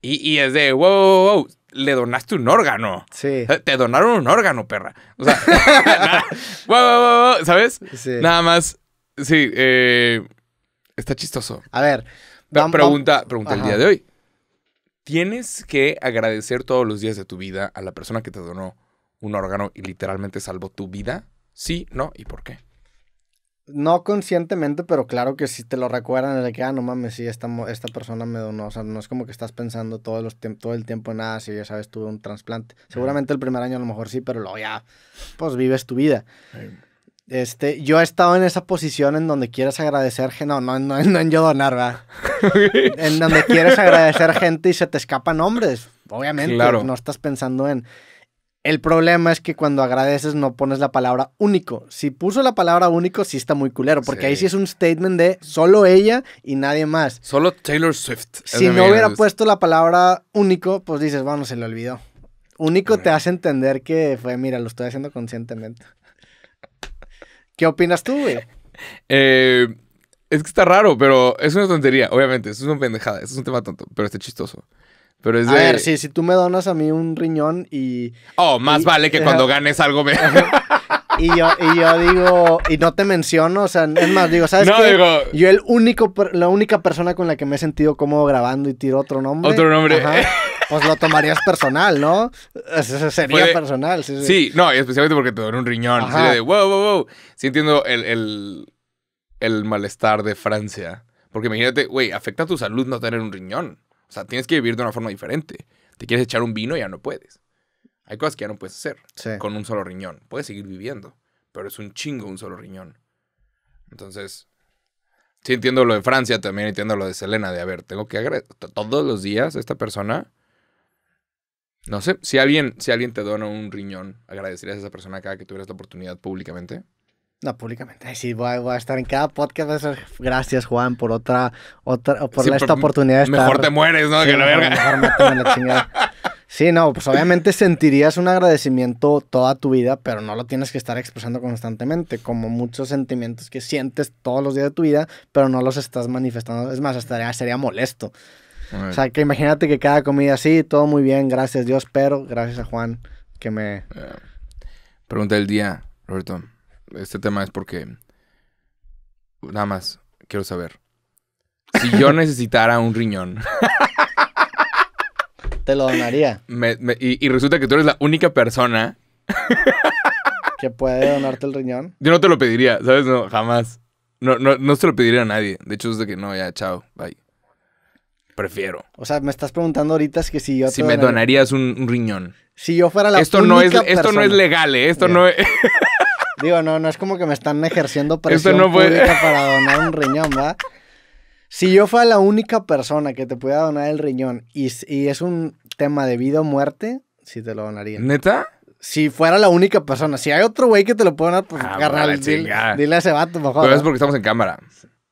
Y, y es de, wow, wow, wow, le donaste un órgano. Sí. Te donaron un órgano, perra. O sea, nada, wow, wow, wow, wow, ¿sabes? sí. Nada más, sí, eh, está chistoso. A ver. Vam- pregunta pregunta el día de hoy. ¿Tienes que agradecer todos los días de tu vida a la persona que te donó un órgano y literalmente salvó tu vida? Sí, no, ¿y por qué? No conscientemente, pero claro que si te lo recuerdan, de que, ah, no mames, sí, esta, esta persona me donó. O sea, no es como que estás pensando todos los todo el tiempo en nada, si ya sabes, tuve un trasplante. Seguramente el primer año a lo mejor sí, pero luego ya, pues vives tu vida. Este, yo he estado en esa posición en donde quieres agradecer, no, no, no, no en yo donar, ¿verdad? en donde quieres agradecer gente y se te escapan nombres. Obviamente, Claro. no estás pensando en. El problema es que cuando agradeces no pones la palabra único. Si puso la palabra único, sí está muy culero, porque Sí. ahí sí es un statement de solo ella y nadie más. Solo Taylor Swift. Si no hubiera es- puesto la palabra único, pues dices, bueno, se le olvidó. Único te hace entender que fue, mira, lo estoy haciendo conscientemente. ¿Qué opinas tú, güey? Eh, es que está raro, pero es una tontería, obviamente. Eso es una pendejada, eso es un tema tonto, pero está chistoso. Pero es A ver, sí, si tú me donas a mí un riñón y, Oh, más Y- vale que cuando ganes algo me... y yo, y yo digo, y no te menciono, o sea, es más, digo, ¿sabes no, qué? digo... Yo el único, la única persona con la que me he sentido cómodo grabando y tiro otro nombre. Otro nombre. ajá, pues lo tomarías personal, ¿no? Eso sería Puede- personal, sí, sí. Sí, no, especialmente porque te doné un riñón. Ajá. Así de, wow, wow, wow. Sí entiendo el, el, el malestar de Francia. Porque imagínate, güey, afecta a tu salud no tener un riñón. O sea, tienes que vivir de una forma diferente. Te quieres echar un vino y ya no puedes. Hay cosas que ya no puedes hacer Sí. con un solo riñón. Puedes seguir viviendo, pero es un chingo un solo riñón. Entonces, sí entiendo lo de Francia, también entiendo lo de Selena, de, a ver, tengo que agradecer todos los días a esta persona. No sé, si alguien, si alguien te dona un riñón, ¿agradecerías a esa persona cada que tuvieras la oportunidad públicamente? No, públicamente. Ay, sí, voy a, voy a estar en cada podcast. Gracias, Juan, por otra, otra, por Sí, esta oportunidad de estar. Mejor te mueres, ¿no? Sí, que la verga. mejor méteme la chingada. Sí, no, pues obviamente sentirías un agradecimiento toda tu vida, pero no lo tienes que estar expresando constantemente, como muchos sentimientos que sientes todos los días de tu vida, pero no los estás manifestando. Es más, hasta sería molesto. O sea, que imagínate que cada comida, sí, todo muy bien, gracias Dios, pero gracias a Juan que me... Eh, Pregunta del día, Roberto. Este tema es porque. Nada más, quiero saber. Si yo necesitara un riñón Te lo donaría. me- me- y, y resulta que tú eres la única persona, Que puede donarte el riñón. yo no te lo pediría, ¿sabes? No, jamás. No, no, no se lo pediría a nadie. De hecho, es de que no, ya, chao, bye. Prefiero. O sea, me estás preguntando ahorita es que si yo te Si me donaría- donarías un, un riñón. Si yo fuera la Esto no, es, única esto no es persona- legal, ¿eh? Esto no es... Digo, no, no es como que me están ejerciendo presión no puede- pública para donar un riñón, ¿va? Si yo fuera la única persona que te pudiera donar el riñón y, es un tema de vida o muerte, sí te lo donaría. ¿Neta? Si fuera la única persona. Si hay otro güey que te lo pueda donar, pues Ah, carnal, dile, dile a ese vato mejor. Pero es porque estamos en cámara.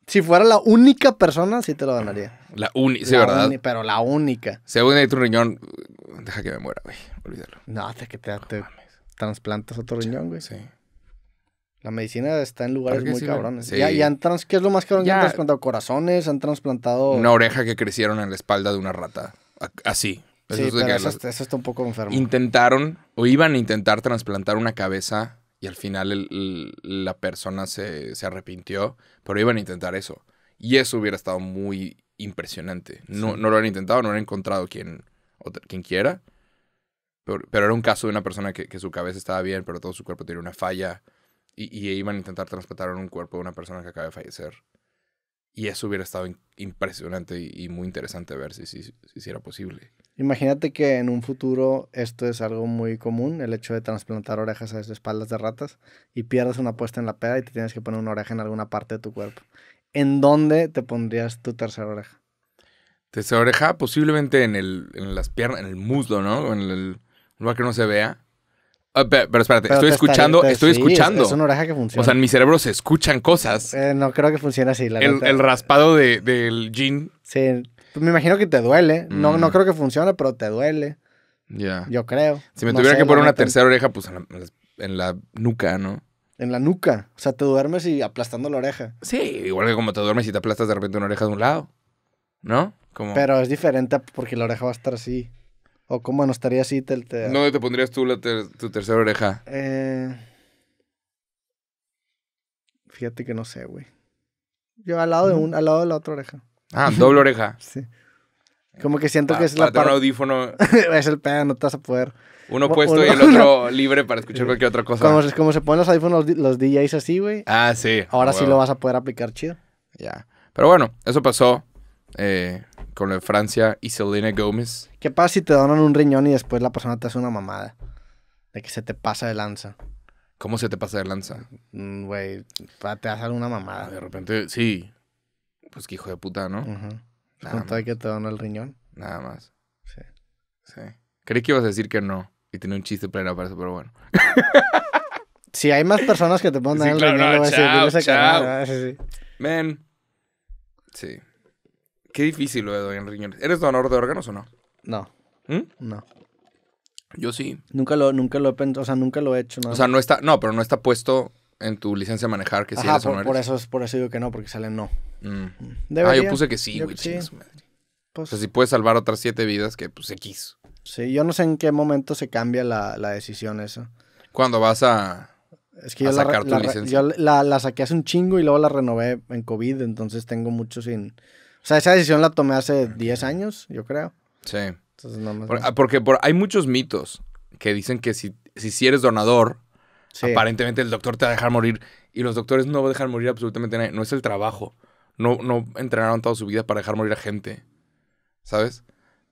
Si fuera la única persona, sí te lo donaría. La uni, sí, La ¿verdad? uni- pero la única. Si algún día necesito un riñón, deja que me muera, güey. Olvídalo. No, te, que te, te trasplantas otro riñón, güey. Sí. La medicina está en lugares que muy sí, cabrones. Sí. Ya, ya han trans- ¿Qué es lo más cabrón? Ya han trasplantado corazones, han trasplantado... Una oreja que crecieron en la espalda de una rata. Así. Eso Sí, es de pero que eso, los- está- eso está un poco enfermo. intentaron o iban a intentar trasplantar una cabeza y al final el- el- la persona se, se arrepintió, pero iban a intentar eso. Y eso hubiera estado muy impresionante. No, Sí. no lo han intentado, no han encontrado quien, otra- quien quiera. Pero, pero era un caso de una persona que, que su cabeza estaba bien, pero todo su cuerpo tenía una falla. Y, y iban a intentar trasplantar un cuerpo de una persona que acaba de fallecer. Y eso hubiera estado impresionante y, y muy interesante ver si, si, si, era posible. Imagínate que en un futuro esto es algo muy común, el hecho de trasplantar orejas a espaldas de ratas y pierdes una puesta en la peda y te tienes que poner una oreja en alguna parte de tu cuerpo. ¿En dónde te pondrías tu tercera oreja? Tercera oreja, posiblemente en, el, en las piernas, en el muslo, ¿no? O en el lugar que no se vea. Ah, pe- pero, espérate, Pero estoy escuchando, estoy sí, es- escuchando. Es, una oreja que funciona. o sea, en mi cerebro se escuchan cosas. Eh, no creo que funcione así, la el, el raspado de, del jean. Sí, pues me imagino que te duele. No, Mm. no creo que funcione, pero te duele. Ya. Yo creo. Si me No tuviera sé, que poner una tercera oreja, pues en la, en la nuca, ¿no? En la nuca. O sea, te duermes y aplastando la oreja. Sí, igual que como te duermes y te aplastas de repente una oreja de un lado. ¿No? Como... Pero es diferente porque la oreja va a estar así. O como no estaría así, te... te- ¿Dónde te pondrías tú la ter- tu tercera oreja? Eh, Fíjate que no sé, güey. Yo al lado de un, al lado de la otra oreja. Ah, doble oreja. Sí. Como que siento que es para la tener un parte... audífono, es el pedo, no te vas a poder. uno Uno- puesto y el otro libre para escuchar cualquier otra cosa. Como, se- como se ponen los audífonos los, los DJs así, güey. Ah, sí. Ahora sí lo vas a poder aplicar chido. Ya. Pero bueno, eso pasó eh, con lo de Francia y Selena Gomez. ¿Qué pasa si te donan un riñón y después la persona te hace una mamada? De que se te pasa de lanza. ¿Cómo se te pasa de lanza? Mm, Güey, te hacen una Ah, mamada. de repente, sí. Pues que hijo de puta, ¿no? Todo y más. que te dona el riñón. Nada más. Sí. Sí. Creí que ibas a decir que no. Y tenía un chiste pleno para eso, pero bueno. Si hay más personas que te ponen Sí, el claro, riñón, no, chao, chao. canal, ah, sí, sí. Men. Sí. Qué difícil lo de donar riñones. ¿Eres donador de órganos o no? No, ¿Mm? no. Yo sí. Nunca lo, nunca lo he pensado, o sea, nunca lo he hecho. ¿no? O sea, no está, no, pero no está puesto en tu licencia de manejar que si Ajá, eres o por, no por eso, es- por eso digo que no, porque sale no. Mm. Ah, Debería. yo puse que sí, güey. sí. Pues, O sea, si puedes salvar otras siete vidas, que pues X. sí, yo no sé en qué momento se cambia la, la decisión esa. Cuando vas a. Es que A yo, la, sacar re- tu la licencia. yo la, la saqué hace un chingo y luego la renové en COVID, entonces tengo mucho sin... O sea, esa decisión la tomé hace 10 años, yo creo. Sí. Entonces no me... Por- ah, porque por- hay muchos mitos que dicen que si, si, si eres donador, Sí. aparentemente el doctor te va a dejar morir. Y los doctores no dejan morir absolutamente a nadie. No es el trabajo. No, no entrenaron toda su vida para dejar morir a gente. ¿Sabes?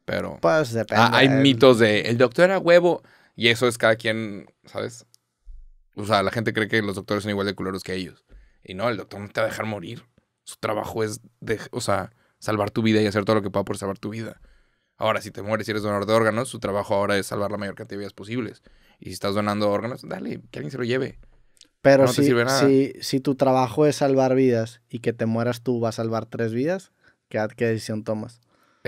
Pero. Pues depende. Ah, hay mitos de el doctor era huevo. Y eso es cada quien, ¿sabes? O sea, la gente cree que los doctores son igual de culeros que ellos. Y no, el doctor no te va a dejar morir. Su trabajo es, de, o sea, salvar tu vida y hacer todo lo que pueda por salvar tu vida. Ahora, si te mueres y eres donador de órganos, su trabajo ahora es salvar la mayor cantidad de vidas posibles. Y si estás donando órganos, dale, que alguien se lo lleve. Pero no te si, sirve nada. si, si tu trabajo es salvar vidas y que te mueras tú va a salvar tres vidas, ¿qué, qué decisión tomas?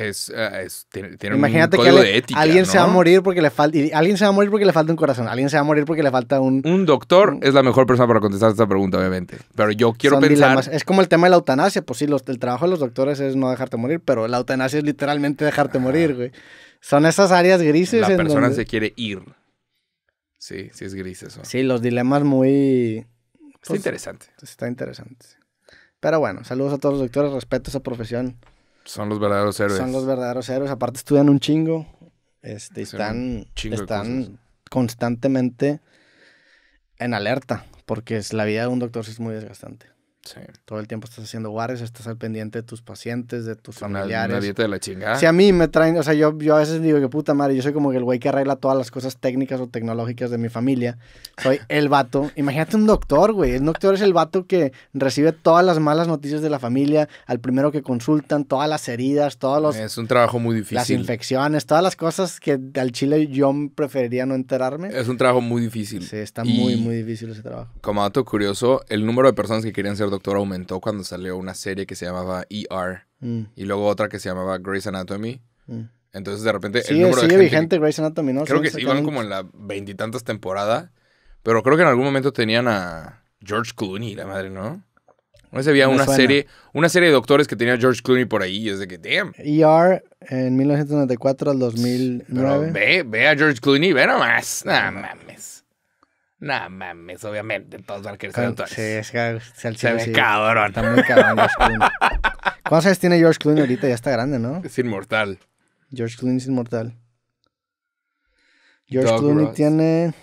Es, eh, es- tiene, tiene Imagínate un que código ale- de ética, alguien se va a morir porque le falta... Alguien se va a morir porque le falta un corazón. Alguien se va a morir porque le falta un... Un doctor es la mejor persona para contestar esta pregunta, obviamente. Pero yo quiero pensar... dilemas. Es como el tema de la eutanasia. Pues sí, los- el trabajo de los doctores es no dejarte morir, pero la eutanasia es literalmente dejarte morir, güey. Son esas áreas grises La en persona donde- se quiere ir. Sí, sí es gris eso. Sí, los dilemas muy... Está pues, interesante. Está interesante. Pero bueno, saludos a todos los doctores, respeto esa profesión. Son los verdaderos héroes. Son los verdaderos héroes. Aparte estudian un chingo. Este, están, están constantemente en alerta. Porque es, la vida de un doctor sí es muy desgastante. Sí. Todo el tiempo estás haciendo guardias, estás al pendiente de tus pacientes, de tus Una, familiares. una dieta de la chingada. Si a mí me traen, o sea, yo, yo a veces digo que puta madre, yo soy como que el güey que arregla todas las cosas técnicas o tecnológicas de mi familia. Soy el vato. Imagínate un doctor, güey. El doctor es el vato que recibe todas las malas noticias de la familia, al primero que consultan, todas las heridas, todos los, es un trabajo muy las difícil. infecciones, todas las cosas que al chile yo preferiría no enterarme. Es un trabajo muy difícil. Sí, está Y- muy, muy difícil ese trabajo. Como dato curioso, el número de personas que querían ser doctor aumentó cuando salió una serie que se llamaba ER Mm, y luego otra que se llamaba Grey's Anatomy. mm. Entonces, de repente, el Sigue, número de sigue gente vigente Grey's Anatomy, ¿no? Creo que sí, iban sacando- como en la veintitantas temporada. Pero creo que en algún momento tenían a George Clooney, la madre, ¿no? No sé, había Me una suena. serie, una serie de doctores que tenía George Clooney por ahí. Y es de que, damn. ER en 1994 al Pero 2009. ve, ve a George Clooney, ve nomás. No mames. No mames, obviamente. Todos van a querer ser. Sí, es que sí, Se chile ve sí. cabrón. Está muy cabrón George Clooney. ¿Cuántos años tiene George Clooney ahorita? Ya está grande, ¿no? Es inmortal. George Clooney es inmortal. George Doug Clooney Ross. tiene...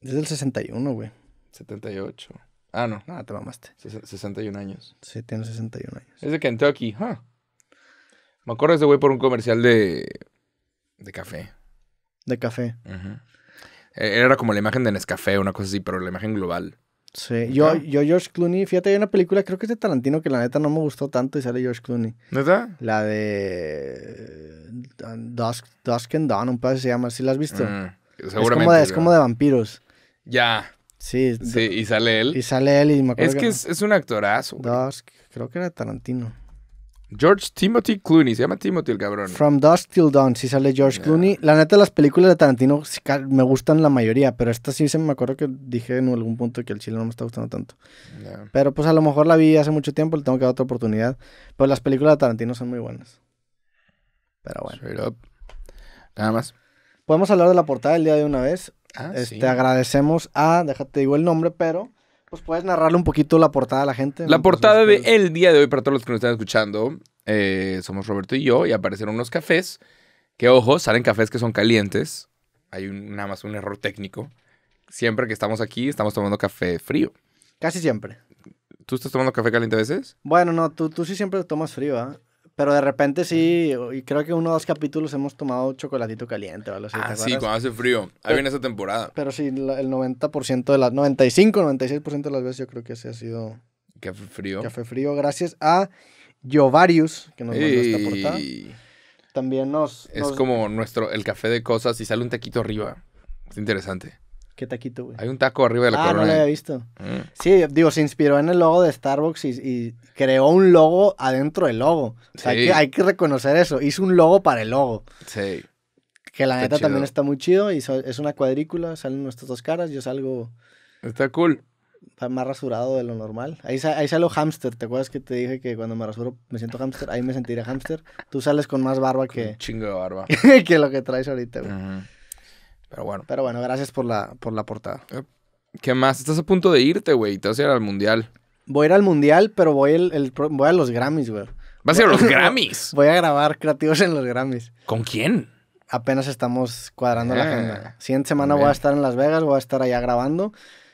Es del 61, güey. 78. Ah, no. Ah, te mamaste. ses- 61 años. Sí, tiene 61 años. Es de Kentucky, huh. Me acuerdo de ese güey por un comercial de. De café. De café. Eh, Era como la imagen de Nescafé, una cosa así, pero la imagen global. Sí. Yo, yo, George Clooney, fíjate, hay una película, creo que es de Tarantino, que la neta no me gustó tanto y sale George Clooney. ¿Neta? La de. Dusk, Dusk and Dawn, un pedazo se llama. ¿Sí la has visto? Mm, es, seguramente. como de, es como de vampiros. Ya. Sí. Sí, y sale él. Y sale él y me acuerdo Es que es, es un actorazo. güey. Dusk, creo que era Tarantino. George Timothy Clooney. Se llama Timothy el cabrón. From Dusk Till Dawn, sí sale George. Clooney. La neta, las películas de Tarantino me gustan la mayoría, pero esta sí se me acuerdo que dije en algún punto que el chile no me está gustando tanto. Pero pues a lo mejor la vi hace mucho tiempo, le tengo que dar otra oportunidad. Pero las películas de Tarantino son muy buenas. Pero bueno. Straight up. Nada más. Podemos hablar de la portada del día de una vez. Ah, este, sí. agradecemos a, déjate digo el nombre, pero pues puedes narrarle un poquito la portada a la gente. La ¿no? portada Pues, de el día de hoy, para todos los que nos están escuchando, eh, somos Roberto y yo, y aparecen unos cafés, que ojo, salen cafés que son calientes. Hay un- nada más un error técnico. Siempre que estamos aquí, estamos tomando café frío. Casi siempre. ¿Tú estás tomando café caliente a veces? Bueno, no, tú, tú sí siempre tomas frío, ¿ah? Pero de repente sí, y creo que uno o dos capítulos hemos tomado chocolatito caliente o algo así. ¿te ah, sí, cuando hace frío. Ahí viene esa temporada. Pero sí, el 90% de las, 95, 96% de las veces yo creo que ese ha sido Café frío. café frío. Gracias a Jovarius, que nos mandó esta portada. También nos... es nos- como nuestro, el café de cosas y sale un taquito arriba. Es interesante. ¿Qué taquito, güey? Hay un taco arriba de la Ah, no corona. lo había visto. Mm. Sí, digo, se inspiró en el logo de Starbucks y, y creó un logo adentro del logo. O sea, hay, Sí. que, hay que reconocer eso. Hizo un logo para el logo. Sí. Que la neta también está muy chido. Y so- es una cuadrícula, salen nuestras dos caras. Yo salgo Está cool. más rasurado de lo normal. Ahí, ahí salió hamster. ¿Te acuerdas que te dije que cuando me rasuro me siento hamster? Ahí me sentiré hamster. Tú sales con más barba Un que, chingo de barba. que lo que traes ahorita, güey. Ujú. Pero bueno. Pero bueno, gracias por la, por la portada. ¿Qué más? Estás a punto de irte, güey. Te vas a ir al mundial. Voy a ir al mundial, pero voy, el, el voy a los Grammys, güey. Vas a ir a los Grammys. Voy a grabar creativos en los Grammys. ¿Con quién? Apenas estamos cuadrando la Ah, agenda. Siguiente semana voy a estar en Las Vegas, voy a estar allá grabando.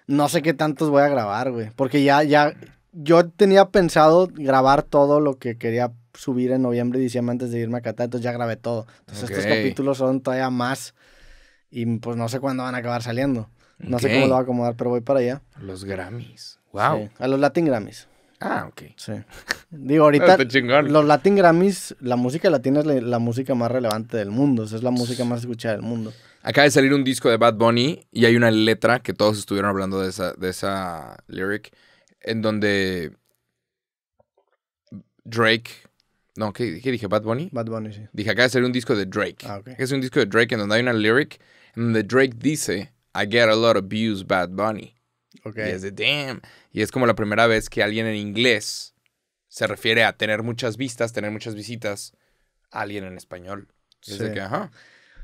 No sé qué tantos voy a grabar, güey. Porque ya, ya, yo tenía pensado grabar todo lo que quería subir en noviembre y diciembre antes de irme a Qatar, entonces ya grabé todo. Entonces estos capítulos son todavía más y pues no sé cuándo van a acabar saliendo. No sé cómo lo voy a acomodar, pero voy para allá. Los Grammys. Wow. Sí, a los Latin Grammys. Ah, ok. Sí. Digo, ahorita chingón. los Latin Grammys, la música latina es la, la música más relevante del mundo. o sea, es la música más escuchada del mundo. Acaba de salir un disco de Bad Bunny y hay una letra que todos estuvieron hablando de esa, de esa lyric en donde Drake. No, ¿qué, qué dije? ¿Bad Bunny? Bad Bunny, sí. Dije, acaba de salir un disco de Drake. Ah, ok. Es un disco de Drake en donde hay una lyric en donde Drake dice, I get a lot of views, Bad Bunny. Ok. Y es de damn. Y es como la primera vez que alguien en inglés se refiere a tener muchas vistas, tener muchas visitas, a alguien en español. Sí. que, ajá.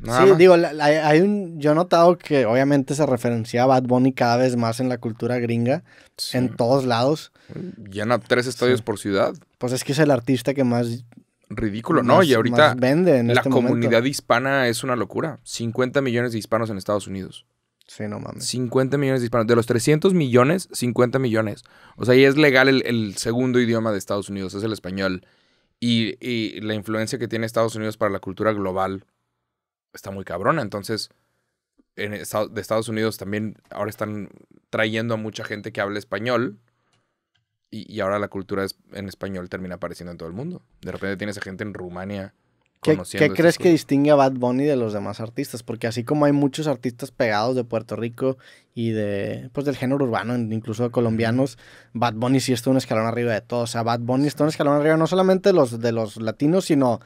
Sí, digo, la- la- hay un, yo he notado que obviamente se referencia a Bad Bunny cada vez más en la cultura gringa, Sí. en todos lados. Llena tres estadios Sí. por ciudad. Pues es que es el artista que más, Ridículo, ¿no? Y ahorita más vende en la este momento. comunidad hispana es una locura. 50 millones de hispanos en Estados Unidos. Sí, no mames. 50 millones de hispanos. De los 300 millones, 50 millones. O sea, ya es legal el, el segundo idioma de Estados Unidos, es el español. Y, y la influencia que tiene Estados Unidos para la cultura global está muy cabrona. Entonces, en de Estados Unidos también ahora están trayendo a mucha gente que habla español. Y, y ahora la cultura es- en español termina apareciendo en todo el mundo. De repente tienes a gente en Rumania ¿Qué, conociendo qué crees que distingue a Bad Bunny de los demás artistas? Porque así como hay muchos artistas pegados de Puerto Rico y de pues del género urbano, incluso de colombianos, Bad Bunny sí está un escalón arriba de todos. O sea, Bad Bunny está un escalón arriba no solamente de los, de los latinos, sino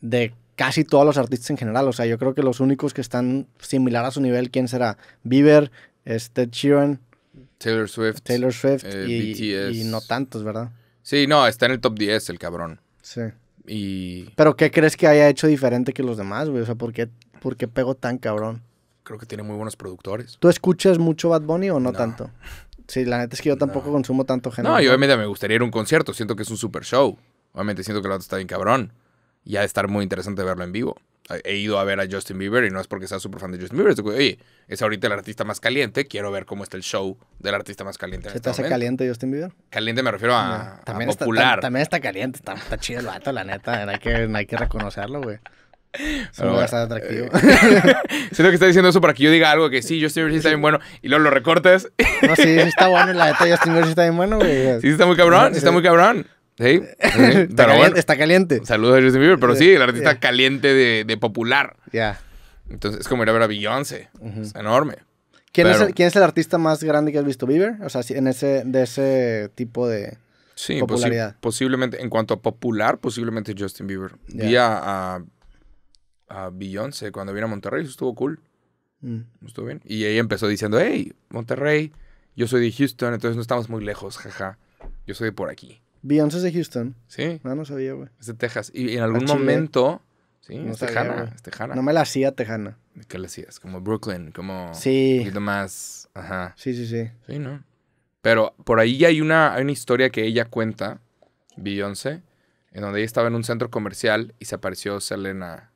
de casi todos los artistas en general. O sea, yo creo que los únicos que están similar a su nivel, ¿quién será? Bieber, este, Sheeran, Taylor Swift. Taylor Swift eh, y, BTS. y no tantos, ¿verdad? Sí, no, está en el top 10 el cabrón. Sí. Y Pero ¿qué crees que haya hecho diferente que los demás, güey? O sea, ¿por qué, por qué pegó tan cabrón? creo que tiene muy buenos productores. ¿Tú escuchas mucho Bad Bunny o no, No. tanto? Sí, la neta es que yo tampoco No. consumo tanto género. No, y obviamente me gustaría ir a un concierto. Siento que es un super show. Obviamente siento que el otro está bien cabrón. Y ha de estar muy interesante verlo en vivo. He ido a ver a Justin Bieber y no es porque sea súper fan de Justin Bieber. Es oye, es ahorita el artista más caliente. Quiero ver cómo está el show del artista más caliente. en ¿Se este te hace momento. caliente Justin Bieber? Caliente me refiero a, a también, está, popular. tam- también está caliente, está, está chido el vato, la neta. Hay que, hay que reconocerlo, güey. Eso me está atractivo. Siento que está diciendo eso para que yo diga algo que sí, Justin Bieber sí está bien bueno y luego lo recortes. no, sí, sí está bueno. La neta, Justin Bieber sí está bien bueno, güey. Sí, está muy cabrón. Sí, está muy cabrón. Sí. está, caliente, está caliente. Saludos a Justin Bieber, pero sí, el artista caliente de, de popular. Ya. Entonces es como ir a ver a Beyoncé. Es enorme. ¿Quién, es el, ¿Quién es el artista más grande que has visto? ¿Bieber? O sea, en ese, de ese tipo de sí, popularidad. posiblemente, en cuanto a popular, posiblemente Justin Bieber. Vi a, a, Beyoncé cuando vino a Monterrey, eso estuvo cool. Mm. Estuvo bien. Y ella empezó diciendo, hey, Monterrey, yo soy de Houston, entonces no estamos muy lejos, jaja. Yo soy de por aquí. Beyoncé es de Houston. Sí. No, no sabía, güey. Es de Texas. Y en algún momento Sí, es, tejana, No me la hacía tejana. ¿Qué le hacías? Como Brooklyn, como... Sí. Un poquito más... Ajá. Sí, sí, sí. Sí, ¿no? Pero por ahí hay una, hay una historia que ella cuenta, Beyoncé, en donde ella estaba en un centro comercial y se apareció Selena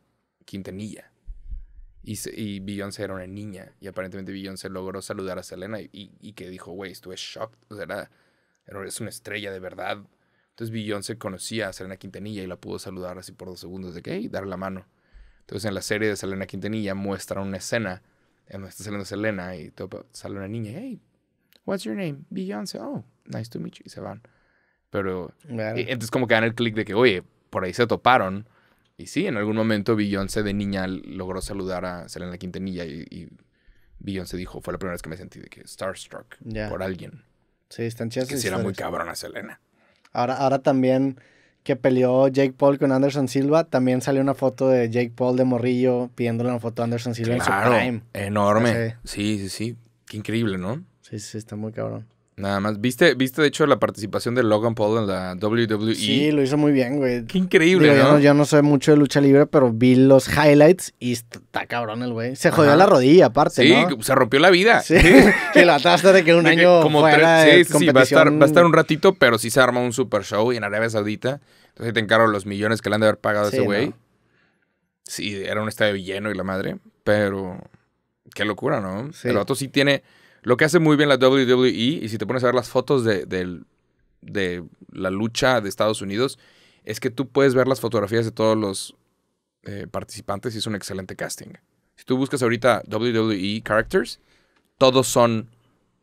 Quintanilla. Y, y Beyoncé era una niña. Y aparentemente Beyoncé logró saludar a Selena y, y, que dijo, güey, estuve shocked. O sea, era, es una estrella de verdad. Entonces Beyoncé conocía a Selena Quintanilla y la pudo saludar así por dos segundos de que, hey, dar la mano. Entonces en la serie de Selena Quintanilla muestran una escena en donde está saliendo Selena y sale una niña, hey, what's your name? Beyoncé, oh, nice to meet you. Y se van. Pero entonces como que dan el clic de que, oye, por ahí se toparon. Y sí, en algún momento Beyoncé de niña logró saludar a Selena Quintanilla y, y Beyoncé dijo, fue la primera vez que me sentí de que starstruck por alguien. Sí, están chidas. Que sí era muy cabrón a Selena. Ahora, ahora también que peleó Jake Paul con Anderson Silva, también salió una foto de Jake Paul de Morrillo pidiéndole una foto a Anderson Silva en su prime. Enorme. Sí, sí, sí. Qué increíble, ¿no? Sí, sí, está muy cabrón. Nada más. ¿Viste, ¿Viste de hecho la participación de Logan Paul en la WWE? Sí, lo hizo muy bien, güey. Qué increíble, ¿no? Yo, ¿no? sé mucho de lucha libre, pero vi los highlights y está cabrón el güey. Se jodió la rodilla, aparte, Sí, se rompió la vida. Sí, que la tasta de que un año como fuera Sí, sí, va a, estar, va a estar un ratito, pero sí se arma un super show y en Arabia Saudita. Entonces te encargo los millones que le han de haber pagado a ese güey. Sí, era un estadio lleno y la madre, pero qué locura, ¿no? El otro sí tiene lo que hace muy bien la WWE, y si te pones a ver las fotos de, la lucha de Estados Unidos, es que tú puedes ver las fotografías de todos los eh, participantes y es un excelente casting. Si tú buscas ahorita WWE Characters, todos son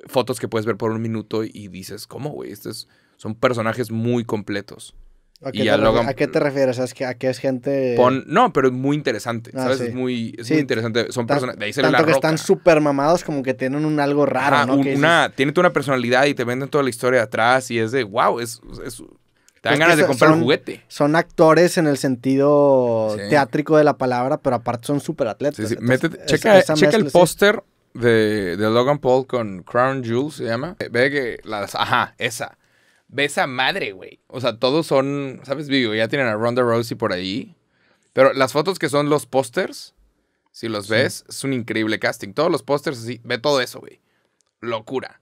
fotos que puedes ver por un minuto y dices, ¿cómo, güey? Estos son personajes muy completos. ¿A qué, te, refieres? ¿A qué es gente...? no, pero es muy interesante, ah, ¿sabes? Es, muy, interesante. Son personas... De ahí tanto la que están súper mamados como que tienen un algo raro, ¿no? una, Tienen una personalidad y te venden toda la historia atrás y es de, wow, es... te dan ganas de comprar un juguete. Son actores en el sentido teátrico de la palabra, pero aparte son súper atletas. checa, checa el póster de, de Logan Paul con Crown Jewel, se llama. Ve que las... Ajá, esa ve esa madre, güey. O sea, todos son, ¿sabes? Vivo, ya tienen a Ronda Rousey por ahí. Pero las fotos que son los pósters, si los ves, es un increíble casting. Todos los pósters así, ve todo eso, güey. Locura.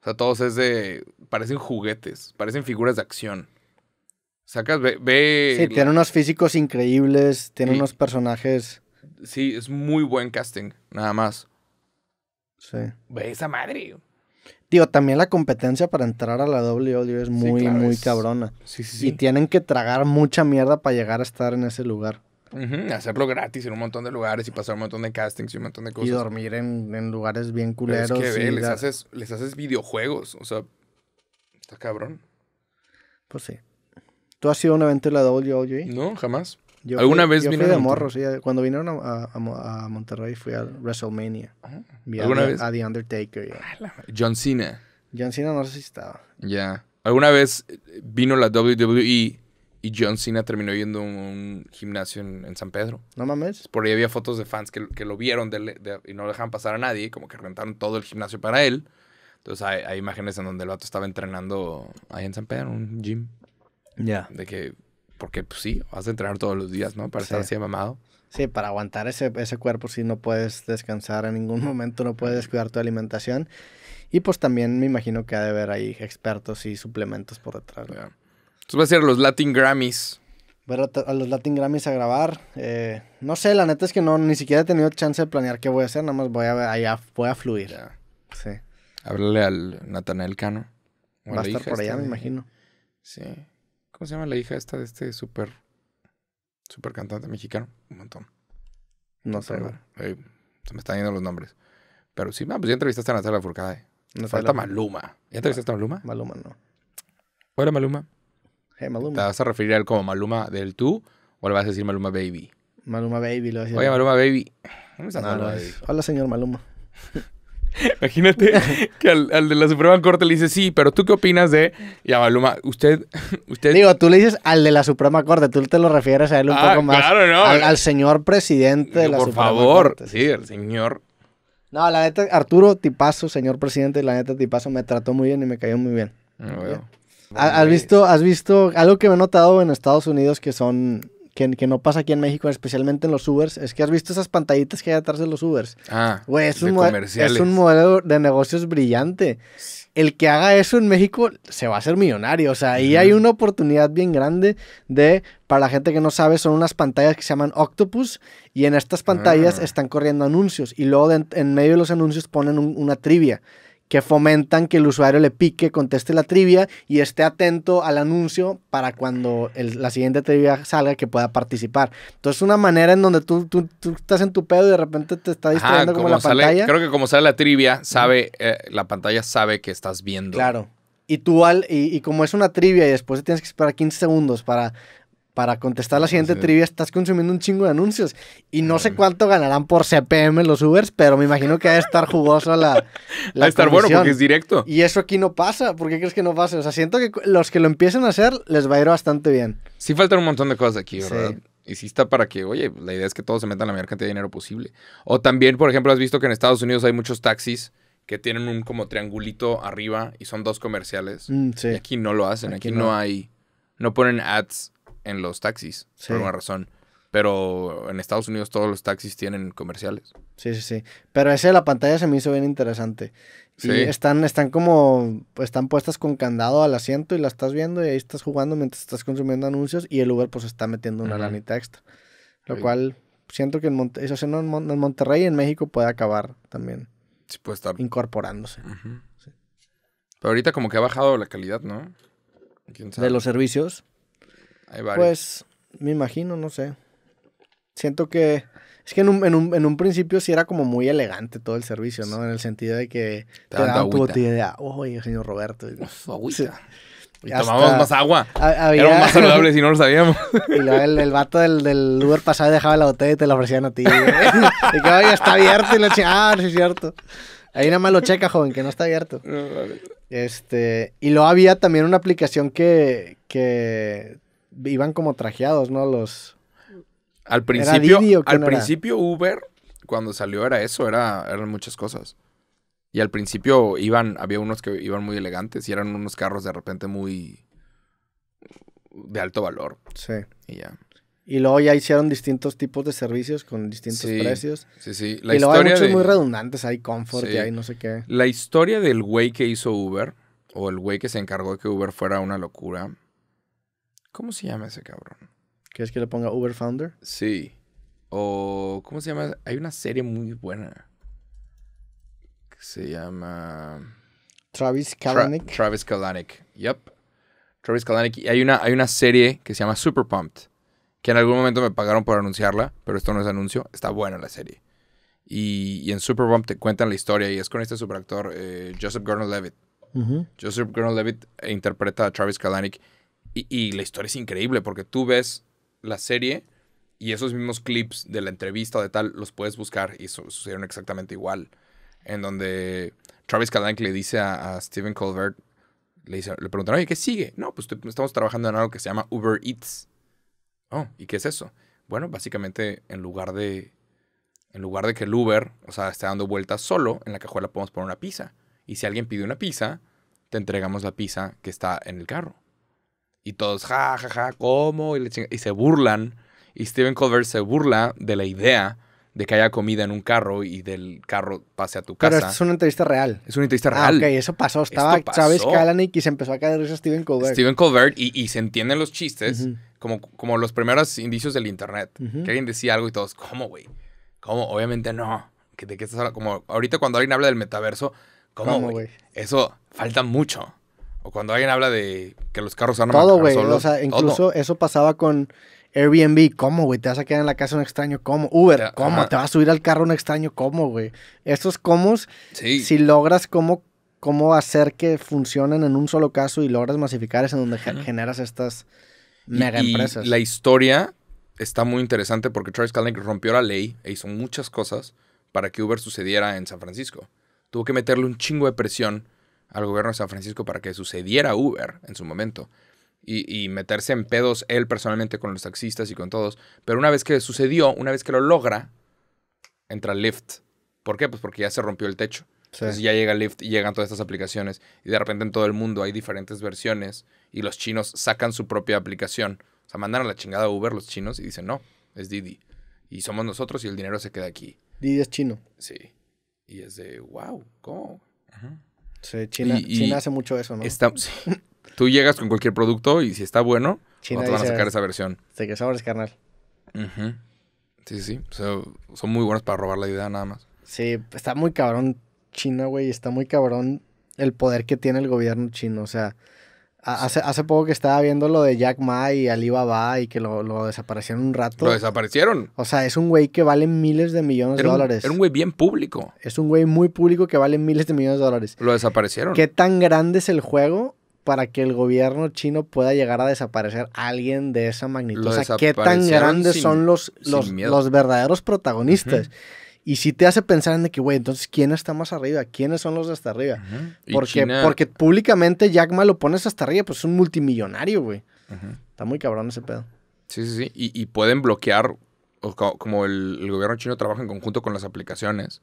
O sea, todos es de. Parecen juguetes, parecen figuras de acción. Sacas, ve. ve sí, tiene unos físicos increíbles, tiene unos personajes. Sí, es muy buen casting, nada más. Sí. Ve esa madre. Digo, también la competencia para entrar a la WWE es muy, muy cabrona. Sí, sí, sí. Y tienen que tragar mucha mierda para llegar a estar en ese lugar. Hacerlo gratis en un montón de lugares y pasar un montón de castings y un montón de cosas. Y dormir en, lugares bien culeros. es que les, haces, les haces videojuegos. O sea, está cabrón. Pues sí. ¿Tú has sido un evento de la WWE? No, jamás. ¿Alguna vez yo fui de morro, sí. Cuando vinieron a, a, Monterrey fui a WrestleMania. ¿Alguna vez? A The Undertaker. John Cena. John Cena no sé si estaba. Ya. ¿Alguna vez vino la WWE y John Cena terminó yendo a un, gimnasio en, San Pedro? No mames. Por ahí había fotos de fans que, que lo vieron y no lo dejaban pasar a nadie, como que rentaron todo el gimnasio para él. Entonces hay, hay imágenes en donde el vato estaba entrenando ahí en San Pedro, un gym. Ya. De que porque, pues sí, vas a entrenar todos los días, ¿no? Para estar así mamado. Sí, para aguantar ese, ese cuerpo, sí, no puedes descansar en ningún momento, no puedes descuidar tu alimentación. Y pues también me imagino que ha de haber ahí expertos y suplementos por detrás. Entonces va a ser los Latin Grammys. Ver a, los Latin Grammys a grabar. Eh, no sé, la neta es que no, ni siquiera he tenido chance de planear qué voy a hacer, nada más voy a allá, voy a fluir. Sí. Háblale al Natanael Cano. Va a estar por allá, me imagino. Sí. ¿Cómo se llama la hija esta de este súper Super cantante mexicano. Un montón. No sé, eh, se me están yendo los nombres. Pero sí, ah, pues ya entrevistaste a Natalia Furcade. Natalia Falta Furcade. Maluma. ¿Ya entrevistaste a Maluma? Maluma no. Hola, Maluma. Hey, ¿Te Maluma. vas a referir a él como Maluma del tú o le vas a decir Maluma Baby? Maluma Baby lo decía. Oye, Maluma Baby. ¿Dónde está No, Maluma no, Baby? Hola, señor Maluma. Imagínate que al, al de la Suprema Corte le dice, sí, pero ¿tú qué opinas de...? Y a Maluma, usted... usted Digo, tú le dices al de la Suprema Corte, tú te lo refieres a él un Ah, poco más. claro, no. Al, al señor presidente de la por Suprema favor. Corte. Sí, el señor... No, la neta, Arturo Tipazo, señor presidente, la neta Tipazo me trató muy bien y me cayó muy bien. No veo. ¿Ha- ¿Has visto, has visto algo que me he notado en Estados Unidos que son que, que no pasa aquí en México, especialmente en los Ubers? Es que has visto esas pantallitas que hay atrás de los Ubers. Ah, Güey, es, de un comerciales. es un modelo de negocios brillante. El que haga eso en México se va a hacer millonario. O sea, ahí hay una oportunidad bien grande de, para la gente que no sabe, son unas pantallas que se llaman Octopus y en estas pantallas Ah. están corriendo anuncios y luego de- en medio de los anuncios ponen un- una trivia que fomentan que el usuario le pique, conteste la trivia y esté atento al anuncio para cuando el- la siguiente trivia salga que pueda participar. Entonces, una manera en donde tú, tú, tú estás en tu pedo y de repente te está Ajá, distrayendo como, la sale- pantalla. Creo que como sale la trivia, sabe, eh, la pantalla sabe que estás viendo. Claro. Y tú al, y, y como es una trivia y después tienes que esperar 15 segundos para, para contestar la siguiente Sí. trivia, estás consumiendo un chingo de anuncios. Y no sé cuánto ganarán por CPM los Ubers, pero me imagino que debe estar jugosa la, la a estar bueno porque es directo. Y eso aquí no pasa. ¿Por qué crees que no pasa? O sea, siento que los que lo empiecen a hacer les va a ir bastante bien. Sí faltan un montón de cosas aquí, Sí. ¿verdad? Y sí está para que, oye, la idea es que todos se metan la mayor cantidad de dinero posible. O también, por ejemplo, has visto que en Estados Unidos hay muchos taxis que tienen un como triangulito arriba y son dos comerciales. Mm, Y sí. aquí no lo hacen, Aquí aquí, no. no. hay, no ponen ads en los taxis, Sí. por alguna razón. Pero en Estados Unidos todos los taxis tienen comerciales. Sí, sí, sí. Pero ese de la pantalla se me hizo bien interesante. Sí. Y están, están como, están puestas con candado al asiento y la estás viendo y ahí estás jugando mientras estás consumiendo anuncios y el Uber pues está metiendo una Ujú. lanita extra. Lo Sí. cual siento que en, Monte- eso en Mon- en Monterrey y en México puede acabar también Sí puede estar. incorporándose. Pero ahorita como que ha bajado la calidad, ¿no? ¿Quién sabe? De los servicios, Hay varios. pues me imagino, no sé. Siento que... Es que en un, en, un, en un principio sí era como muy elegante todo el servicio, ¿no? En el sentido de que te, daban tu daban tu agüita. botella de agua. Oye, señor Roberto. Uf, agüita. Sí. Y Hasta- tomamos más agua. Ha- había- Éramos más saludables y no lo sabíamos. Y luego el, el vato del, del Uber pasado dejaba la botella y te la ofrecían a ti. y que, oye, está abierto. Y le decía, ah, sí es cierto. Ahí nada más lo checa, joven, que no está abierto. Este, y luego había también una aplicación que, que iban como trajeados, ¿no? Los... Al principio, Didi al era? principio Uber, cuando salió era eso, era, eran muchas cosas. Y al principio iban, había unos que iban muy elegantes y eran unos carros de repente muy de alto valor. Sí. Y ya. Y luego ya hicieron distintos tipos de servicios con distintos Sí, precios. Sí, sí. La y luego hay muchos de, muy redundantes. Hay Comfort y hay no sé qué. la historia del güey que hizo Uber, o el güey que se encargó de que Uber fuera una locura. ¿Cómo se llama ese cabrón? ¿Quieres que le ponga Uber Founder? Sí. O, ¿cómo se llama? Hay una serie muy buena. Que se llama... Travis Tra- Kalanick. Travis Kalanick. Yep. Travis Kalanick. Y hay una, hay una serie que se llama Super Pumped. Que en algún momento me pagaron por anunciarla, pero esto no es anuncio. Está buena la serie. Y, y en Super Pumped te cuentan la historia y es con este superactor, eh, Joseph Gordon-Levitt. Joseph Gordon-Levitt interpreta a Travis Kalanick y, la historia es increíble porque tú ves la serie y esos mismos clips de la entrevista o de tal los puedes buscar y su- sucedieron exactamente igual. En donde Travis Kalanick le dice a, a Stephen Colbert, le, dice, le preguntan, oye, ¿qué sigue? No, pues estamos trabajando en algo que se llama Uber Eats. Oh, ¿y qué es eso? Bueno, básicamente en lugar de en lugar de que el Uber, o sea, esté dando vueltas solo, en la cajuela podemos poner una pizza. Y si alguien pide una pizza, te entregamos la pizza que está en el carro. Y todos, ja, ja, ja, ¿cómo? Y, y se burlan. Y Steven Colbert se burla de la idea de que haya comida en un carro y del carro pase a tu Pero casa. esta es una entrevista real. Es una entrevista Ah, real. ok, eso pasó. Estaba Esto pasó. Kalanick y se empezó a caer risa Steven Colbert. Steven Colbert y, y se entienden los chistes Ujú. como, como los primeros indicios del internet. Ujú. Que alguien decía algo y todos, ¿cómo, güey? ¿Cómo? Obviamente no. ¿Que- ¿De qué estás hablando? Como ahorita cuando alguien habla del metaverso, ¿cómo, güey? Eso falta mucho. O cuando alguien habla de que los carros van a Todo, güey. O sea, todo. incluso eso pasaba con Airbnb, ¿cómo, güey? ¿Te vas a quedar en la casa un extraño? ¿Cómo? Uber, Ya, ¿cómo? ajá. ¿Te vas a subir al carro un extraño? ¿Cómo, güey? Estos Sí. si logras cómo, cómo hacer que funcionen en un solo caso y logras masificar, es en donde generas estas mega y empresas. la historia está muy interesante porque Travis Kalanick rompió la ley e hizo muchas cosas para que Uber sucediera en San Francisco. Tuvo que meterle un chingo de presión al gobierno de San Francisco para que sucediera Uber en su momento. Y, y meterse en pedos él personalmente con los taxistas y con todos. Pero una vez que sucedió, una vez que lo logra, entra Lyft. ¿Por qué? Pues porque ya se rompió el techo. Sí. Entonces ya llega Lyft y llegan todas estas aplicaciones y de repente en todo el mundo hay diferentes versiones y los chinos sacan su propia aplicación. O sea, mandan a la chingada a Uber los chinos y dicen, no, es Didi. Y somos nosotros y el dinero se queda aquí. Didi es chino. Sí. Y es de, wow, ¿cómo? Ajá. Sí, China, Y- y China hace mucho eso, ¿no? Está- sí. Tú llegas con cualquier producto y si está bueno, China no te van a sacar esa versión. "Te que sabores, carnal. Ujú. Sí, sí. O sea, son muy buenos para robar la idea nada más. Sí, está muy cabrón China, güey. Está muy cabrón el poder que tiene el gobierno chino. O sea, hace, hace poco que estaba viendo lo de Jack Ma y Alibaba y que lo, lo desaparecieron un rato. Lo desaparecieron. O sea, es un güey que vale miles de millones de Era un, dólares. era un güey bien público. Es un güey muy público que vale miles de millones de dólares. Lo desaparecieron. ¿Qué tan grande es el juego para que el gobierno chino pueda llegar a desaparecer a alguien de esa magnitud? Lo o sea, ¿qué tan grandes sin- son los, los, los verdaderos protagonistas? Ujú. Y sí te hace pensar en de que, güey, entonces, ¿quién está más arriba? ¿Quiénes son los de hasta arriba? Porque, China- porque públicamente Jack Ma lo pones hasta arriba, pues es un multimillonario, güey. Está muy cabrón ese pedo. Sí, sí, sí. Y, y pueden bloquear, o como el, el gobierno chino trabaja en conjunto con las aplicaciones,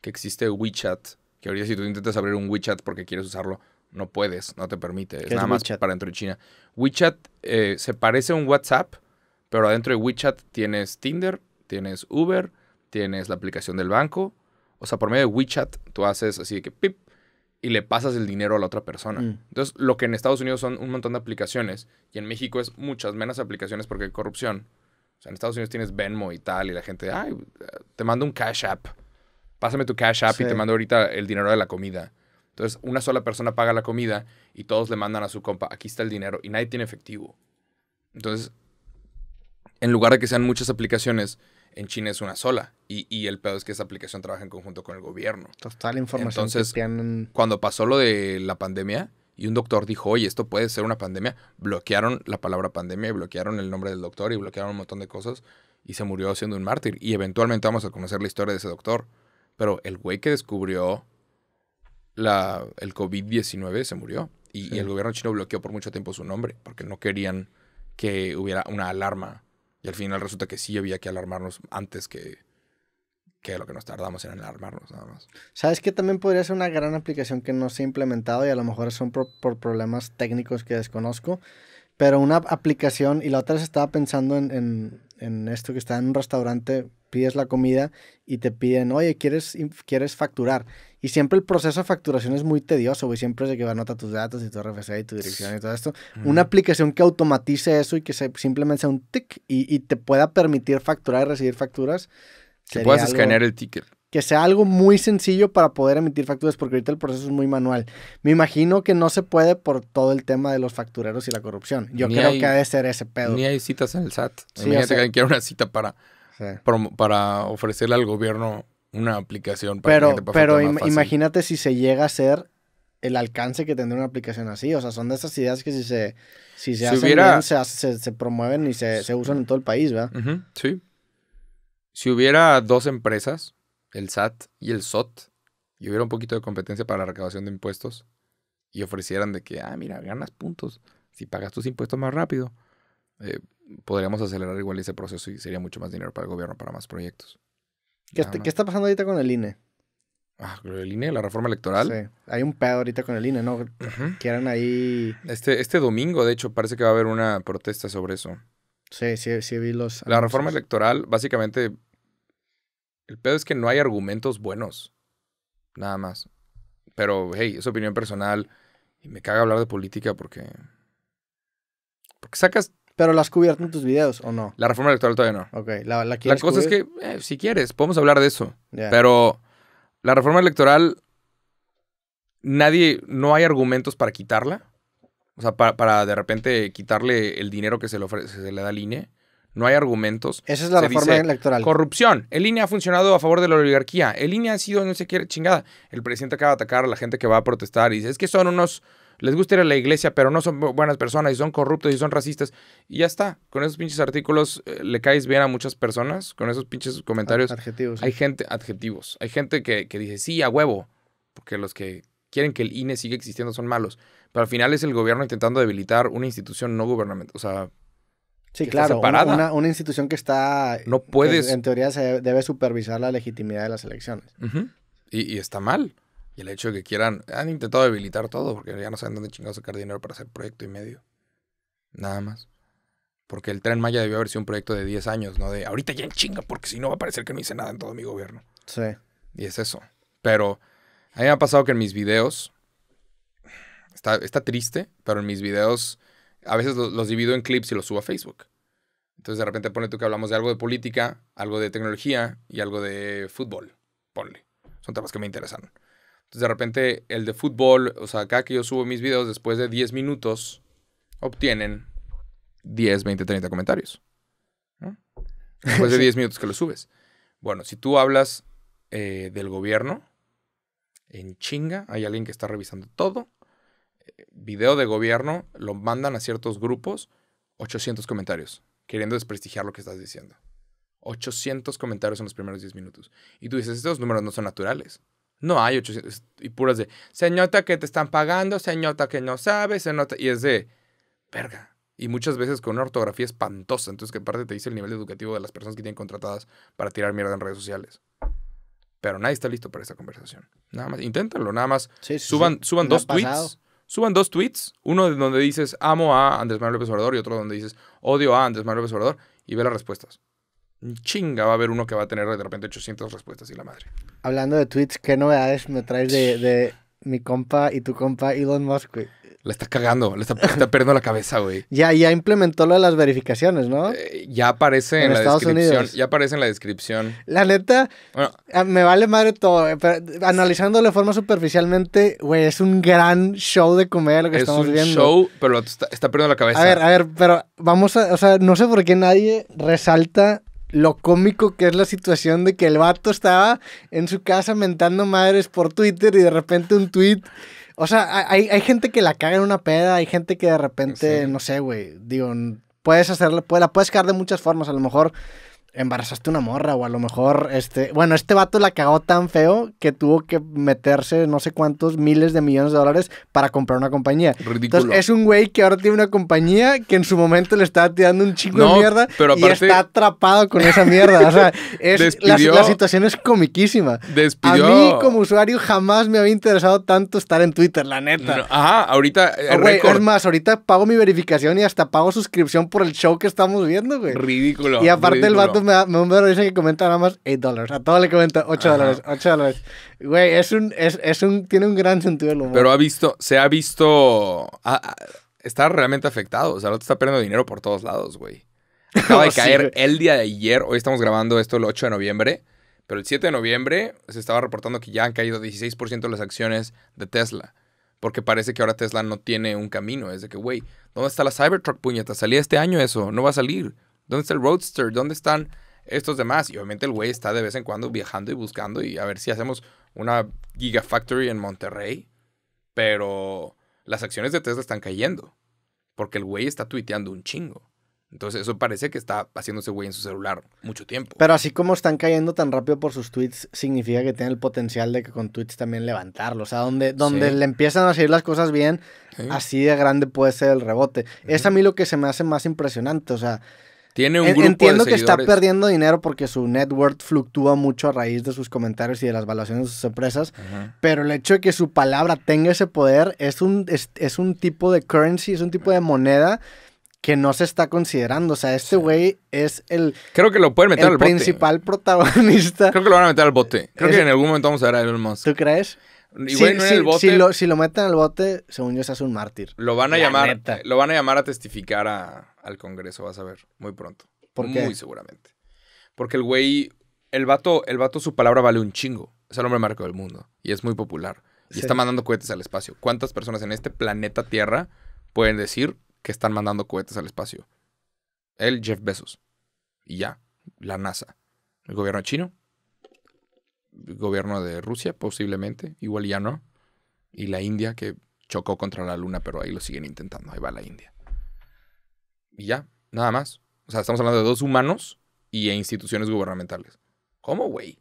que existe WeChat, que ahorita si tú intentas abrir un WeChat porque quieres usarlo, no puedes, no te permite. Es ¿Qué es nada más para dentro de China. WeChat eh, se parece a un WhatsApp, pero adentro de WeChat tienes Tinder, tienes Uber, tienes la aplicación del banco. O sea, por medio de WeChat tú haces así de que pip y le pasas el dinero a la otra persona. Mm. Entonces, lo que en Estados Unidos son un montón de aplicaciones y en México es muchas menos aplicaciones porque hay corrupción. O sea, en Estados Unidos tienes Venmo y tal y la gente, ay, te mando un Cash App. Pásame tu Cash App y te mando ahorita el dinero de la comida. Entonces, una sola persona paga la comida y todos le mandan a su compa, aquí está el dinero y nadie tiene efectivo. Entonces, en lugar de que sean muchas aplicaciones, en China es una sola. Y, y el pedo es que esa aplicación trabaja en conjunto con el gobierno Toda la información Entonces, que tienen. cuando pasó lo de la pandemia y un doctor dijo, oye, esto puede ser una pandemia, bloquearon la palabra pandemia y bloquearon el nombre del doctor y bloquearon un montón de cosas y se murió siendo un mártir. Y eventualmente vamos a conocer la historia de ese doctor. Pero el güey que descubrió la, el COVID-19 se murió. Y, Sí. y el gobierno chino bloqueó por mucho tiempo su nombre porque no querían que hubiera una alarma. Y al final resulta que sí había que alarmarnos antes que, que lo que nos tardamos en alarmarnos nada más. ¿Sabes qué también podría ser una gran aplicación que no se ha implementado y a lo mejor son por, por problemas técnicos que desconozco? Pero una aplicación, y la otra vez estaba pensando en, en- en esto que está en un restaurante, pides la comida y te piden, oye, ¿quieres, ¿quieres facturar? Y siempre el proceso de facturación es muy tedioso, güey. Siempre es de que anota tus datos y tu RFC y tu dirección y todo esto. Una aplicación que automatice eso y que se, simplemente sea un tic y, y te pueda permitir facturar y recibir facturas. Que puedas algo- escanear el ticket. Que sea algo muy sencillo para poder emitir facturas, porque ahorita el proceso es muy manual. Me imagino que no se puede por todo el tema de los factureros y la corrupción. Yo Ni creo hay- que ha de ser ese pedo. Ni hay citas en el SAT. Sí, Imagínate o sea- que una cita para, Sí. para ofrecerle al gobierno una aplicación para Pero, pero im- fácil. imagínate si se llega a ser el alcance que tendría una aplicación así. O sea, son de esas ideas que si se, si se Si hacen hubiera- bien, se, hace- se, se promueven y se, se usan en todo el país, ¿verdad? Sí. Si hubiera dos empresas, el SAT y el SOT, y hubiera un poquito de competencia para la recaudación de impuestos, y ofrecieran de que, ah, mira, ganas puntos si pagas tus impuestos más rápido, eh, podríamos acelerar igual ese proceso y sería mucho más dinero para el gobierno, para más proyectos. ¿Qué. ¿Qué está pasando ahorita con el INE? Ah, el INE, la reforma electoral. Sí. Hay un pedo ahorita con el INE, ¿no? Ujú. Quieren ahí... Este, este domingo, de hecho, parece que va a haber una protesta sobre eso. Sí, sí, sí vi los... La reforma electoral, básicamente, el pedo es que no hay argumentos buenos. Nada más. Pero, hey, es opinión personal. Y me caga hablar de política porque. Porque sacas. ¿Pero lo has cubierto en tus videos o no? La reforma electoral todavía no. Ok, la, la La quieres cosa es que, eh, si quieres, podemos hablar de eso. Pero la reforma electoral, nadie, no hay argumentos para quitarla. O sea, para, para de repente quitarle el dinero que se le, ofrece, se le da al INE. No hay argumentos. Esa es la Se reforma dice, electoral. Corrupción. El INE ha funcionado a favor de la oligarquía. El INE ha sido no sé qué chingada. El presidente acaba de atacar a la gente que va a protestar y dice, es que son unos... Les gusta ir a la iglesia, pero no son bu- buenas personas y son corruptos y son racistas. Y ya está. Con esos pinches artículos eh, le caes bien a muchas personas. Con esos pinches comentarios. Adjetivos. Hay gente, adjetivos. Hay gente que, que dice, sí, a huevo. Porque los que quieren que el INE siga existiendo son malos. Pero al final es el gobierno intentando debilitar una institución no gubernamental. O sea, Sí, claro. una-. Una, una institución que está. No que puedes- en teoría se debe supervisar la legitimidad de las elecciones. Y está mal. Y el hecho de que quieran, han intentado debilitar todo porque ya no saben dónde chingados sacar dinero para hacer proyecto y medio. Nada más. Porque el tren Maya debió haber sido un proyecto de 10 años, no de ahorita ya en chinga, porque si no va a parecer que no hice nada en todo mi gobierno. Sí. Y es eso. Pero a mí me ha pasado que en mis videos, está, está triste, pero en mis videos a veces lo- los, divido en clips y los subo a Facebook. Entonces de repente pone tú que hablamos de algo de política, algo de tecnología y algo de fútbol. Ponle. Son temas que me interesan. Entonces de repente el de fútbol, o sea, acá que yo subo mis videos después de 10 minutos, obtienen 10, 20, 30 comentarios. ¿no? Después de Sí. 10 minutos que lo subes. Bueno, si tú hablas eh, del gobierno, en chinga, hay alguien que está revisando todo. Video de gobierno, lo mandan a ciertos grupos, 800 comentarios, queriendo desprestigiar lo que estás diciendo. 800 comentarios en los primeros 10 minutos. Y tú dices, estos números no son naturales. No hay 800. Y puras de, se nota que te están pagando, se nota que no sabes, se nota. Y es de, verga. Y muchas veces con una ortografía espantosa. Entonces, que aparte te dice el nivel educativo de las personas que tienen contratadas para tirar mierda en redes sociales. Pero nadie está listo para esta conversación. Nada más, inténtenlo, nada más. Sí, sí, Suban, sí. suban dos tweets. Suban dos tweets. Uno donde dices amo a Andrés Manuel López Obrador y otro donde dices odio a Andrés Manuel López Obrador y ve las respuestas. Chinga, va a haber uno que va a tener de repente 800 respuestas y la madre. Hablando de tweets, ¿qué novedades me traes de, mi compa y tu compa Elon Musk? Le está cagando, le está, perdiendo la cabeza, güey. Ya, ya implementó lo de las verificaciones, ¿no? Eh, ya aparece en, En la Estados descripción. Unidos. Ya aparece en la descripción. La neta, Bueno, ah, me vale madre todo. eh, Pero analizándolo de forma superficialmente, güey, es un gran show de comedia lo que es estamos un viendo. show, pero está, está perdiendo la cabeza. A ver, a ver, pero vamos a, o sea, no sé por qué nadie resalta lo cómico que es la situación de que el vato estaba en su casa mentando madres por Twitter y de repente un tweet. O sea, hay, hay gente que la caga en una peda, hay gente que de repente, Sí. no sé, güey, digo, puedes hacerla, la puedes cagar de muchas formas, a lo mejor embarazaste una morra o a lo mejor, este, bueno, este vato la cagó tan feo que tuvo que meterse no sé cuántos miles de millones de dólares para comprar una compañía. Ridículo. Entonces es un güey que ahora tiene una compañía que en su momento le estaba tirando un chingo No, de mierda pero y está atrapado con esa mierda. O sea, es, la, Despidió- la situación es comiquísima. Despidió. A mí como usuario jamás me había interesado tanto estar en Twitter, la neta. No, ajá, ahorita eh, Ah, güey, es más, ahorita pago mi verificación y hasta pago suscripción por el show que estamos viendo, güey. Ridículo. Y aparte el vato me da, me da que comenta nada más 8 dólares. A todo le comenta 8 Ajá. dólares, 8 dólares. Güey, es un, es, es un, tiene un gran sentido del humor. Pero ha visto, se ha visto. ah, ah, está realmente afectado. O sea, el está perdiendo dinero por todos lados, güey. Acaba de Sí, caer güey. el día de ayer. Hoy estamos grabando esto el 8 de noviembre. Pero el 7 de noviembre se estaba reportando que ya han caído 16% de las acciones de Tesla. Porque parece que ahora Tesla no tiene un camino. Es de que, güey, ¿dónde está la Cybertruck, puñeta? Salía este año eso. No va a salir. ¿Dónde está el Roadster? ¿Dónde están estos demás? Y obviamente el güey está de vez en cuando viajando y buscando y a ver si hacemos una Gigafactory en Monterrey. Pero las acciones de Tesla están cayendo. Porque el güey está tuiteando un chingo. Entonces eso parece que está haciéndose güey en su celular mucho tiempo. Pero así como están cayendo tan rápido por sus tweets, significa que tienen el potencial de que con tweets también levantarlo. O sea, donde, donde Sí. le empiezan a salir las cosas bien, Sí. así de grande puede ser el rebote. Es a mí lo que se me hace más impresionante. O sea, Tiene un en- grupo entiendo de que está perdiendo dinero porque su net worth fluctúa mucho a raíz de sus comentarios y de las valuaciones de sus empresas. Ajá. Pero el hecho de que su palabra tenga ese poder es un, es, es un tipo de currency, es un tipo de moneda que no se está considerando. O sea, este Sí. güey es el, Creo que lo pueden meter el al bote. principal protagonista. Creo que lo van a meter al bote. Creo Es- que en algún momento vamos a ver a Elon Musk. ¿Tú crees? Y Sí, bueno, en sí, el bote Si, lo, si lo meten al bote, según yo, se hace un mártir. lo van a La llamar, neta. lo van a llamar a testificar a- al Congreso, vas a ver, muy pronto. ¿Por qué? Muy seguramente. Porque el güey, el vato, el vato su palabra vale un chingo. Es el hombre marco del mundo y es muy popular. Y Sí. está mandando cohetes al espacio. ¿Cuántas personas en este planeta Tierra pueden decir que están mandando cohetes al espacio? Él, Jeff Bezos. Y ya, la NASA. El gobierno chino, gobierno de Rusia, posiblemente, igual ya no. Y la India, que chocó contra la luna, pero ahí lo siguen intentando. Ahí va la India. Y ya, nada más. O sea, estamos hablando de dos humanos y instituciones gubernamentales. ¿Cómo, güey?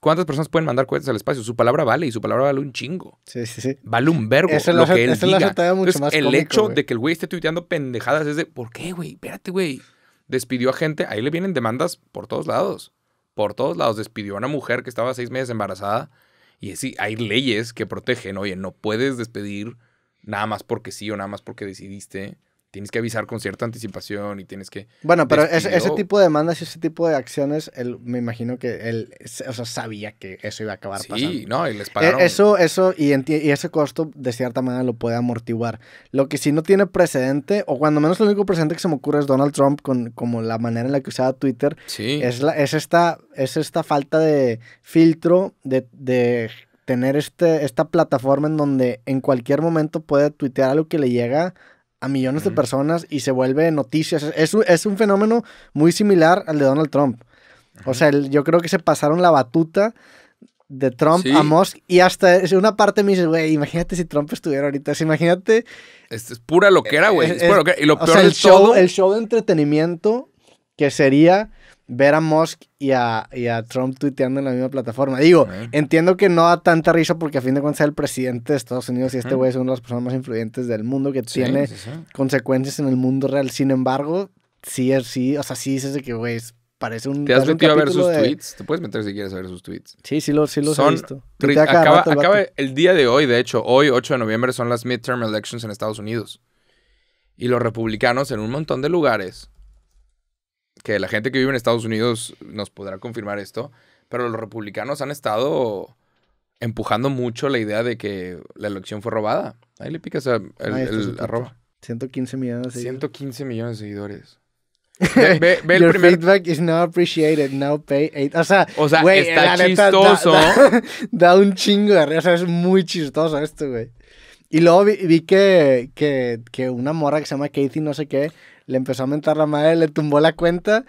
¿Cuántas personas pueden mandar cohetes al espacio? Su palabra vale y su palabra vale un chingo. Sí, sí, sí. Vale un verbo Eso lo, lo hace- que él eso lo hace diga. mucho Entonces, más el cómico, hecho de que el güey esté tuiteando pendejadas es de, ¿por qué, güey? Espérate, güey. Despidió a gente, ahí le vienen demandas por todos lados. Por todos lados. Despidió a una mujer que estaba seis meses embarazada. Y sí, hay leyes que protegen. Oye, no puedes despedir nada más porque sí o nada más porque decidiste. Tienes que avisar con cierta anticipación y tienes que... Bueno, pero ese, ese tipo de demandas y ese tipo de acciones, él, me imagino que él o sea, sabía que eso iba a acabar pasando. Sí, no, y les Eh, pagaron. Eso, eso, y, y ese costo de cierta manera lo puede amortiguar. Lo que sí no tiene precedente, o cuando menos lo único precedente que se me ocurre es Donald Trump con como la manera en la que usaba Twitter, Sí. es, la, es, esta, es esta falta de filtro, de, de tener este, esta plataforma en donde en cualquier momento puede tuitear algo que le llega a millones de personas y se vuelve noticias. Es, un- es un fenómeno muy similar al de Donald Trump. O sea, el- yo creo que se pasaron la batuta de Trump Sí. a Musk y hasta una parte me dice, güey, imagínate si Trump estuviera ahorita. Imagínate. Es, es pura loquera, güey. Es, es- pura loquera. Y lo o peor sea, el show, todo... el show de entretenimiento que sería ver a Musk y a, y a Trump tuiteando en la misma plataforma. Digo, entiendo que no da tanta risa porque a fin de cuentas es el presidente de Estados Unidos y este güey es una de las personas más influyentes del mundo que Sí, tiene sí, sí. consecuencias en el mundo real. Sin embargo, sí es sí, o sea, sí dices de que, güey, parece un ¿Te has metido a ver sus de- tweets? Te puedes meter si quieres a ver sus tweets. Sí, sí, lo, sí los he Son visto. Tuitea cada Acaba, el acaba el día de hoy, de hecho, hoy 8 de noviembre son las midterm elections en Estados Unidos. Y los republicanos en un montón de lugares, que la gente que vive en Estados Unidos nos podrá confirmar esto, pero los republicanos han estado empujando mucho la idea de que la elección fue robada. Ahí le picas a- el, está el arroba. 115 millones de 115 millones de seguidores. Ve, ve- ve el Your primer... feedback is now appreciated. Now pay eight. O sea, O sea, está da- chistoso. Da, da un chingo de. O sea, es muy chistoso esto, güey. Y luego vi, vi que, que, que una morra que se llama Katie, no sé qué, le empezó a mentar la madre, le tumbó la cuenta.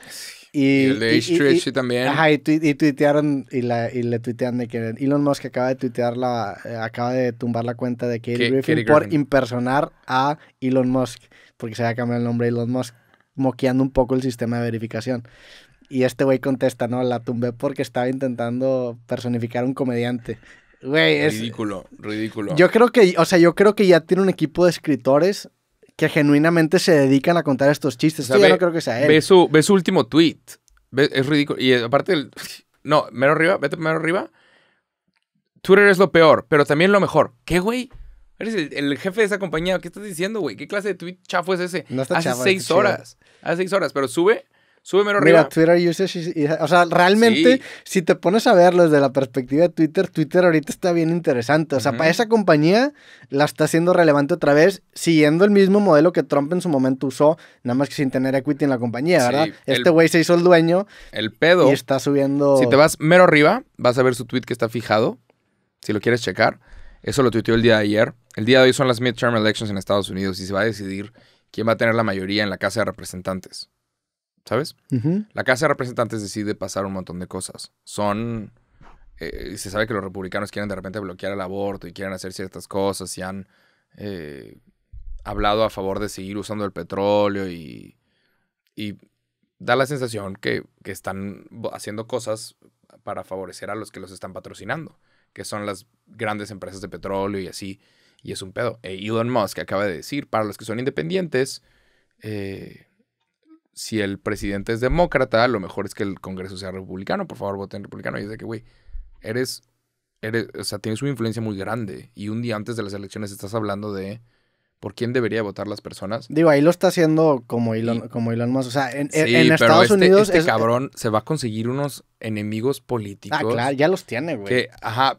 Y, Y el de y- H. y- Trich y- sí también. Ajá, y, tui- y tuitearon, y, la, y le tuitean de que Elon Musk acaba de tuitear la, eh, acaba de tumbar la cuenta de Katie Ka- Griffin Katie por Griffin. impersonar a Elon Musk, porque se había cambiado el nombre de Elon Musk, moqueando un poco el sistema de verificación. Y este güey contesta, no, la tumbé porque estaba intentando personificar a un comediante. Güey, es... Ridículo, ridículo. Yo creo que, o sea, yo creo que ya tiene un equipo de escritores que genuinamente se dedican a contar estos chistes. O sea, Esto ya ve- no creo que sea él. Ve su, ve su último tweet. Ve- es ridículo. Y aparte, el, no, mero arriba, vete mero arriba. Twitter es lo peor, pero también lo mejor. ¿Qué, güey? Eres el, el jefe de esa compañía. ¿Qué estás diciendo, güey? ¿Qué clase de tweet chafo es ese? No está Hace seis chido. horas. Hace seis horas. Pero sube, sube mero Mira, arriba. Twitter usage, o sea, realmente, Sí. si te pones a verlo desde la perspectiva de Twitter, Twitter ahorita está bien interesante. O sea, para esa compañía la está haciendo relevante otra vez, siguiendo el mismo modelo que Trump en su momento usó, nada más que sin tener equity en la compañía, ¿verdad? Este güey se hizo el dueño El pedo. y está subiendo... Si te vas mero arriba, vas a ver su tweet que está fijado. Si lo quieres checar. Eso lo tuiteó el día de ayer. El día de hoy son las midterm elections en Estados Unidos y se va a decidir quién va a tener la mayoría en la Casa de Representantes. ¿Sabes? Ujú. La Casa de Representantes decide pasar un montón de cosas. Son. eh, se sabe que los republicanos quieren de repente bloquear el aborto y quieren hacer ciertas cosas y han eh, hablado a favor de seguir usando el petróleo y. y da la sensación que, que están haciendo cosas para favorecer a los que los están patrocinando, que son las grandes empresas de petróleo y así. Y es un pedo. E Elon Musk acaba de decir, para los que son independientes, eh, si el presidente es demócrata, lo mejor es que el Congreso sea republicano. Por favor, voten republicano. Y es de que, güey, eres, eres, o sea, tienes una influencia muy grande. Y un día antes de las elecciones estás hablando de por quién debería votar las personas. Digo, ahí lo está haciendo como Elon, Y- como Elon Musk. O sea, en, Sí, en- pero Estados este, Unidos... este es- cabrón se va a conseguir unos enemigos políticos. Ah, claro, ya los tiene, güey. Que, ajá.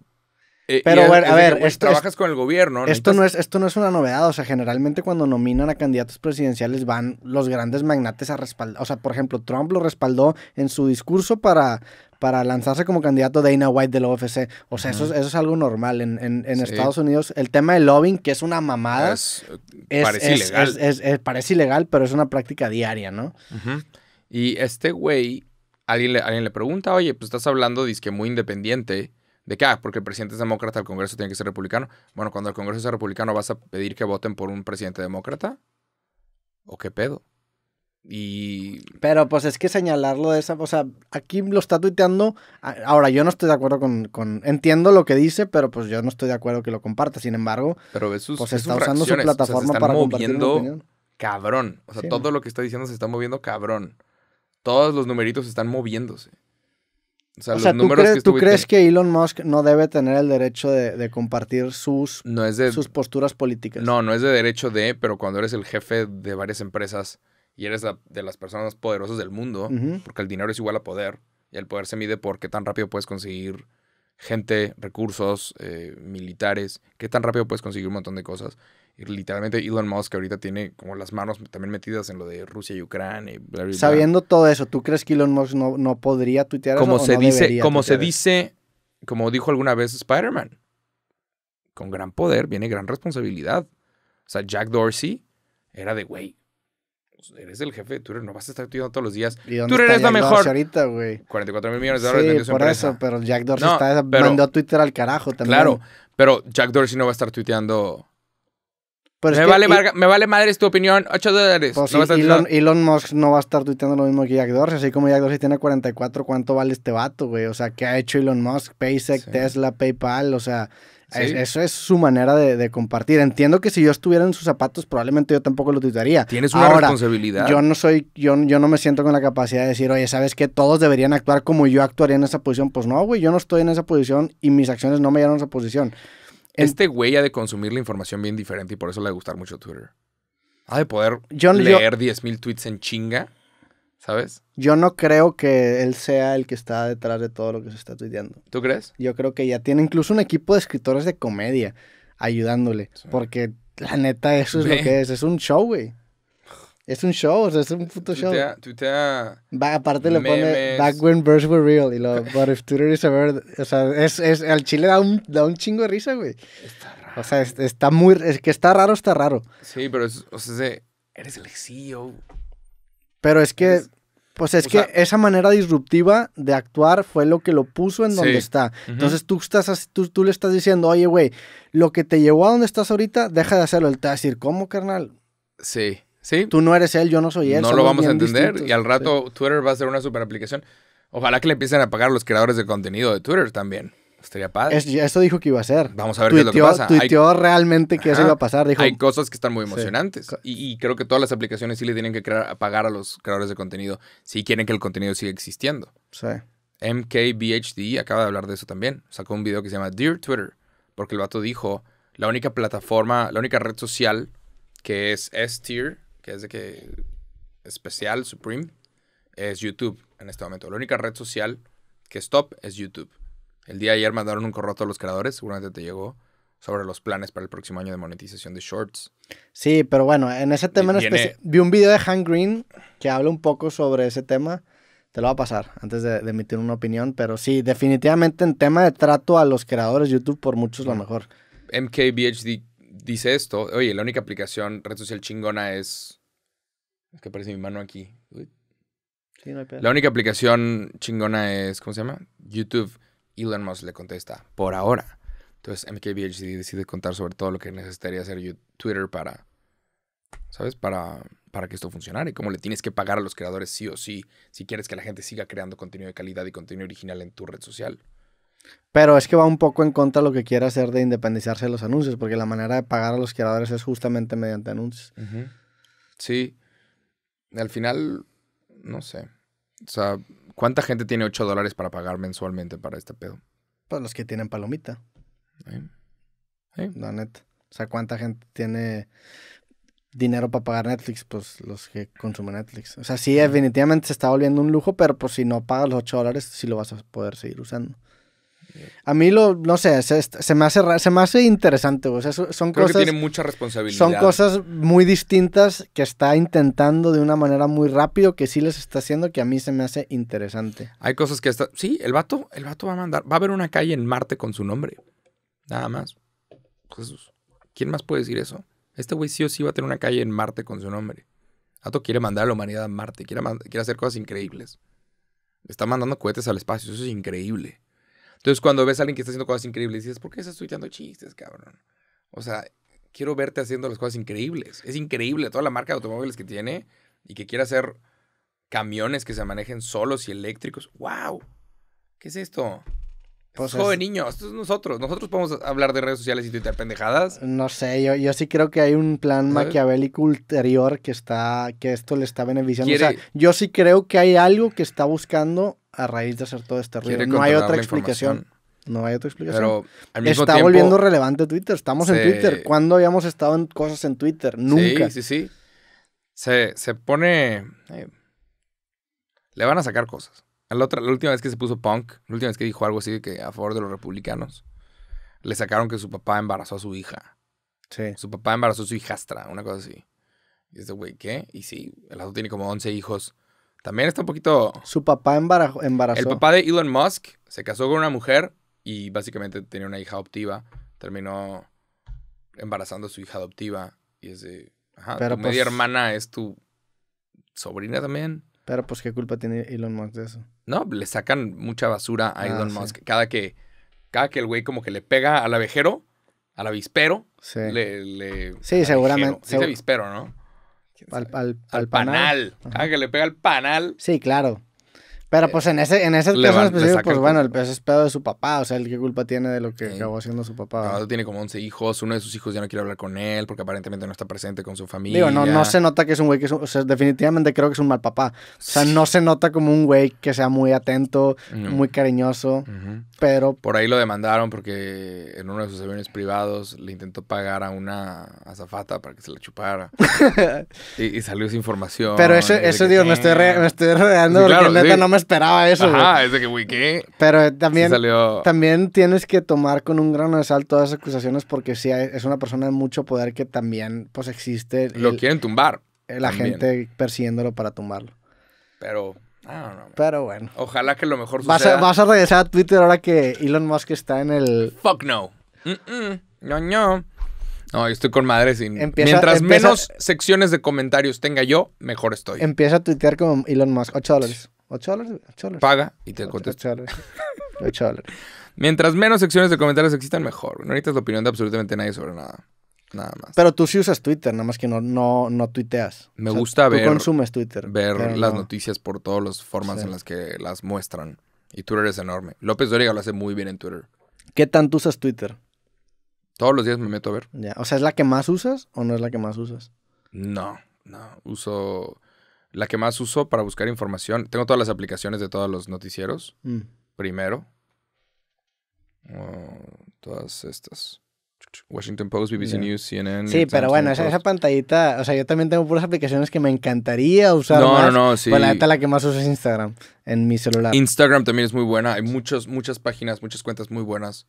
Eh, Pero, es- a es ver, güey, esto- trabajas con el gobierno. Esto no, es, esto no es una novedad, o sea, generalmente cuando nominan a candidatos presidenciales van los grandes magnates a respaldar, o sea, por ejemplo, Trump lo respaldó en su discurso para, para lanzarse como candidato Dana White del OFC, o sea, eso, es, eso es algo normal en, en- en Sí. Estados Unidos. El tema del lobbying, que es una mamada, es- es- parece es- ilegal. parece ilegal, pero es una práctica diaria, ¿no? Y este güey, alguien le, alguien le pregunta, oye, pues estás hablando, dice que muy independiente. ¿De qué? Ah, porque el presidente es demócrata, el Congreso tiene que ser republicano. Bueno, cuando el Congreso sea republicano, ¿vas a pedir que voten por un presidente demócrata? ¿O qué pedo? Y. Pero pues es que señalarlo de esa. O sea, aquí lo está tuiteando. Ahora, yo no estoy de acuerdo con, Entiendo lo que dice, pero pues yo no estoy de acuerdo que lo comparta. Sin embargo, pero sus, pues está usando su plataforma para moviendo cabrón. O sea, todo lo que está diciendo se está moviendo cabrón. Todos los numeritos están moviéndose. O sea, los números ¿tú, crees, que, ¿tú crees que Elon Musk no debe tener el derecho de, compartir sus, sus posturas políticas? No, no es de derecho de, pero cuando eres el jefe de varias empresas y eres de las personas más poderosas del mundo, porque el dinero es igual a poder, y el poder se mide por qué tan rápido puedes conseguir gente, recursos, eh, militares, qué tan rápido puedes conseguir un montón de cosas. Y literalmente Elon Musk ahorita tiene como las manos también metidas en lo de Rusia y Ucrania. Y Sabiendo todo eso, ¿tú crees que Elon Musk no, podría tuitear como eso? Se dice, como se dice, como dijo alguna vez Spider-Man, con gran poder viene gran responsabilidad. O sea, Jack Dorsey era de, güey, pues, eres el jefe de Twitter, no vas a estar tuiteando todos los días. Twitter es lo mejor. ahorita, güey. 44 mil millones de dólares sí, por eso, pero Jack Dorsey está, mandó a Twitter al carajo también. Claro, pero Jack Dorsey no va a estar tuiteando. Me, vale, me vale madre tu opinión, 8 dólares. Pues Elon, Musk no va a estar tuiteando lo mismo que Jack Dorsey, así como Jack Dorsey tiene 44, ¿cuánto vale este vato, güey? O sea, ¿qué ha hecho Elon Musk? SpaceX, Tesla, PayPal, o sea, eso es su manera de, compartir. Entiendo que si yo estuviera en sus zapatos, probablemente yo tampoco lo tuitaría. Tienes una responsabilidad. Yo no soy, yo, yo no me siento con la capacidad de decir, oye, ¿sabes qué? Todos deberían actuar como yo actuaría en esa posición. Pues no, güey, yo no estoy en esa posición y mis acciones no me llevan a esa posición. Este güey ha de consumir la información bien diferente y por eso le ha de gustar mucho Twitter. Ha de poder leer 10.000 tweets en chinga ¿Sabes? Yo no creo que él sea el que está detrás de todo lo que se está tuiteando. ¿Tú crees? Yo creo que ya tiene incluso un equipo de escritores de comedia ayudándole. Porque la neta, eso es lo que es. Es un show, güey. Es un show, o sea, es un puto show. Tuitea. Va, aparte le pone Back when birds were real. Y lo, but if Twitter is a bird. O sea, es, es, al chile da un, da un chingo de risa, güey. Está raro. O sea, está muy. Es que está raro, está raro. Sí, pero es, o sea, eres el CEO. Pero es que. Pues es que esa manera disruptiva de actuar fue lo que lo puso en donde está. Entonces tú, estás, tú, tú le estás diciendo, oye, güey, lo que te llevó a donde estás ahorita, deja de hacerlo. Él te va a decir, ¿cómo, carnal? Sí, sí. Tú no eres él, yo no soy él. No lo vamos a entender y al rato Twitter va a ser una super aplicación. Ojalá que le empiecen a pagar los creadores de contenido de Twitter también. Estaría padre. eso dijo que iba a ser. Vamos a ver qué es lo que pasa. Tuiteó realmente que eso iba a pasar. Dijo, hay cosas que están muy emocionantes. Y, creo que todas las aplicaciones sí le tienen que pagar a los creadores de contenido si quieren que el contenido siga existiendo. Sí. MKBHD acaba de hablar de eso también. Sacó un video que se llama Dear Twitter. Porque el vato dijo, la única plataforma, la única red social que es S-Tier, que es de que especial, Supreme, es YouTube en este momento. La única red social que es top es YouTube. El día de ayer mandaron un correo a todos los creadores, seguramente te llegó, sobre los planes para el próximo año de monetización de shorts. Sí, pero bueno, en ese tema en especial, vi un video de Han Green que habla un poco sobre ese tema. Te lo va a pasar antes de, emitir una opinión, pero sí, definitivamente en tema de trato a los creadores YouTube por muchos lo mejor. MKBHD dice esto, oye, la única aplicación red social chingona es... Es que aparece mi mano aquí. Sí, no hay la única aplicación chingona es, ¿cómo se llama? YouTube. Elon Musk le contesta, por ahora. Entonces MKBHD decide contar sobre todo lo que necesitaría hacer Twitter para, ¿sabes? Para, para que esto funcionara y cómo le tienes que pagar a los creadores sí o sí si quieres que la gente siga creando contenido de calidad y contenido original en tu red social. Pero es que va un poco en contra de lo que quiere hacer de independizarse de los anuncios, porque la manera de pagar a los creadores es justamente mediante anuncios. Sí. Al final, no sé. O sea, ¿cuánta gente tiene 8 dólares para pagar mensualmente para este pedo? Pues los que tienen palomita. La neta. O sea, ¿cuánta gente tiene dinero para pagar Netflix? Pues los que consumen Netflix. O sea, sí, definitivamente se está volviendo un lujo, pero pues si no pagas los 8 dólares, sí lo vas a poder seguir usando. A mí lo, no sé, se, me, hace, se me hace interesante, o sea, son Creo cosas... que tiene mucha responsabilidad. Son cosas muy distintas que está intentando de una manera muy rápido, que sí les está haciendo, que a mí se me hace interesante. Hay cosas que está... Sí, el vato, el vato va a mandar... Va a haber una calle en Marte con su nombre. Nada más. Jesús. ¿Quién más puede decir eso? Este güey sí o sí va a tener una calle en Marte con su nombre. Ato quiere mandar a la humanidad a Marte, quiere, quiere hacer cosas increíbles. Está mandando cohetes al espacio, eso es increíble. Entonces, cuando ves a alguien que está haciendo cosas increíbles, dices, ¿por qué estás tuiteando chistes, cabrón? O sea, quiero verte haciendo las cosas increíbles. Es increíble toda la marca de automóviles que tiene y que quiere hacer camiones que se manejen solos y eléctricos. ¡Wow! ¿Qué es esto? Pues joven niño, esto es nosotros. Nosotros podemos hablar de redes sociales y Twitter pendejadas. No sé, yo, yo sí creo que hay un plan maquiavélico ulterior que está, que esto le está beneficiando. O sea, yo sí creo que hay algo que está buscando a raíz de hacer todo este ruido. No hay otra explicación. No hay otra explicación. Pero Está volviendo relevante Twitter. Estamos en Twitter. ¿Cuándo habíamos estado en cosas en Twitter? Nunca. Sí, sí, sí. Se, se pone. Eh, le van a sacar cosas. La, otra, la última vez que se puso punk, la última vez que dijo algo así que a favor de los republicanos, le sacaron que su papá embarazó a su hija. Sí. Su papá embarazó a su hijastra, una cosa así. Y este güey, ¿qué? Y sí, el otro tiene como 11 hijos. También está un poquito... Su papá embarazó. El papá de Elon Musk se casó con una mujer y básicamente tenía una hija adoptiva. Terminó embarazando a su hija adoptiva. Y es de... Ajá, Pero tu media pues hermana es tu sobrina también. Pero pues qué culpa tiene Elon Musk de eso. No, le sacan mucha basura a ah, Elon Musk. Cada que, cada que el güey como que le pega al abejero, al avispero, sí. le, sí, seguramente. Sí, avispero, ¿no? Al, al, al, panal. Cada que le pega al panal. Sí, claro. Pero eh, pues en ese, en ese caso específico, pues bueno, el, ese es pedo de su papá. O sea, ¿el qué culpa tiene de lo que acabó haciendo su papá? tiene como 11 hijos. Uno de sus hijos ya no quiere hablar con él porque aparentemente no está presente con su familia. Digo, no, no se nota que es un güey que es un, O sea, definitivamente creo que es un mal papá. O sea, no se nota como un güey que sea muy atento, muy cariñoso. Pero. Por ahí lo demandaron porque en uno de sus aviones privados le intentó pagar a una azafata para que se la chupara. y, salió esa información. Pero eso, eso digo, me estoy, me estoy rodeando porque neta no me esperaba eso. Ajá, es de que, güey, ¿qué? Pero también, también tienes que tomar con un grano de sal todas esas acusaciones porque sí es una persona de mucho poder que también, pues, existe. Lo quieren tumbar. La gente persiguiéndolo para tumbarlo. Pero, no, no. Pero bueno. Ojalá que lo mejor suceda. Vas a, regresar a Twitter ahora que Elon Musk está en el... Fuck no. No, no. No, yo estoy con madre sin. Mientras menos secciones de comentarios tenga yo, mejor estoy. Empieza a tuitear como Elon Musk. 8 dólares. 8 dólares. Paga y te contesto. 8 dólares. Mientras menos secciones de comentarios existan, mejor. No necesitas la opinión de absolutamente nadie sobre nada. Nada más. Pero tú sí usas Twitter, nada más que no, no, no tuiteas. Me gusta ver. Tú consumes Twitter. Ver las noticias por todas las formas en las que las muestran. Y Twitter es enorme. López Dóriga lo hace muy bien en Twitter. ¿Qué tanto usas Twitter? Todos los días me meto a ver. Ya. O sea, ¿es la que más usas o no es la que más usas? No, no. Uso la que más uso para buscar información. Tengo todas las aplicaciones de todos los noticieros. Mm. Primero. Oh, todas estas. Washington Post, BBC News, CNN. Sí, pero bueno, esa, pantallita, o sea, yo también tengo puras aplicaciones que me encantaría usar. No, no, no, sí. La la que más uso es Instagram en mi celular. Instagram también es muy buena. Hay muchos, muchas páginas, muchas cuentas muy buenas.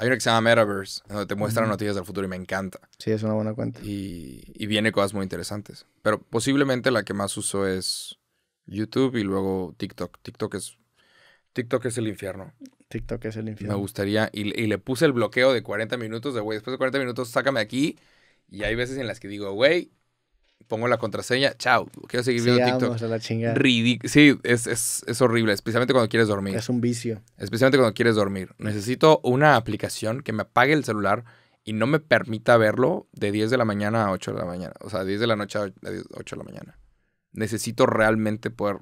Hay una que se llama Metaverse, donde te muestran noticias del futuro y me encanta. Sí, es una buena cuenta. Y, y, viene cosas muy interesantes. Pero posiblemente la que más uso es YouTube y luego TikTok. TikTok es, TikTok es el infierno. TikTok es el infierno. Me gustaría, y, y le puse el bloqueo de 40 minutos de, güey, después de 40 minutos, sácame aquí. Y hay veces en las que digo, güey, pongo la contraseña, chao, quiero seguir viendo TikTok. la Sí, es, es, es, horrible, especialmente cuando quieres dormir. Es un vicio. Especialmente cuando quieres dormir. Necesito una aplicación que me apague el celular y no me permita verlo de 10 de la mañana a 8 de la mañana. O sea, 10 de la noche a 8 de la mañana. Necesito realmente poder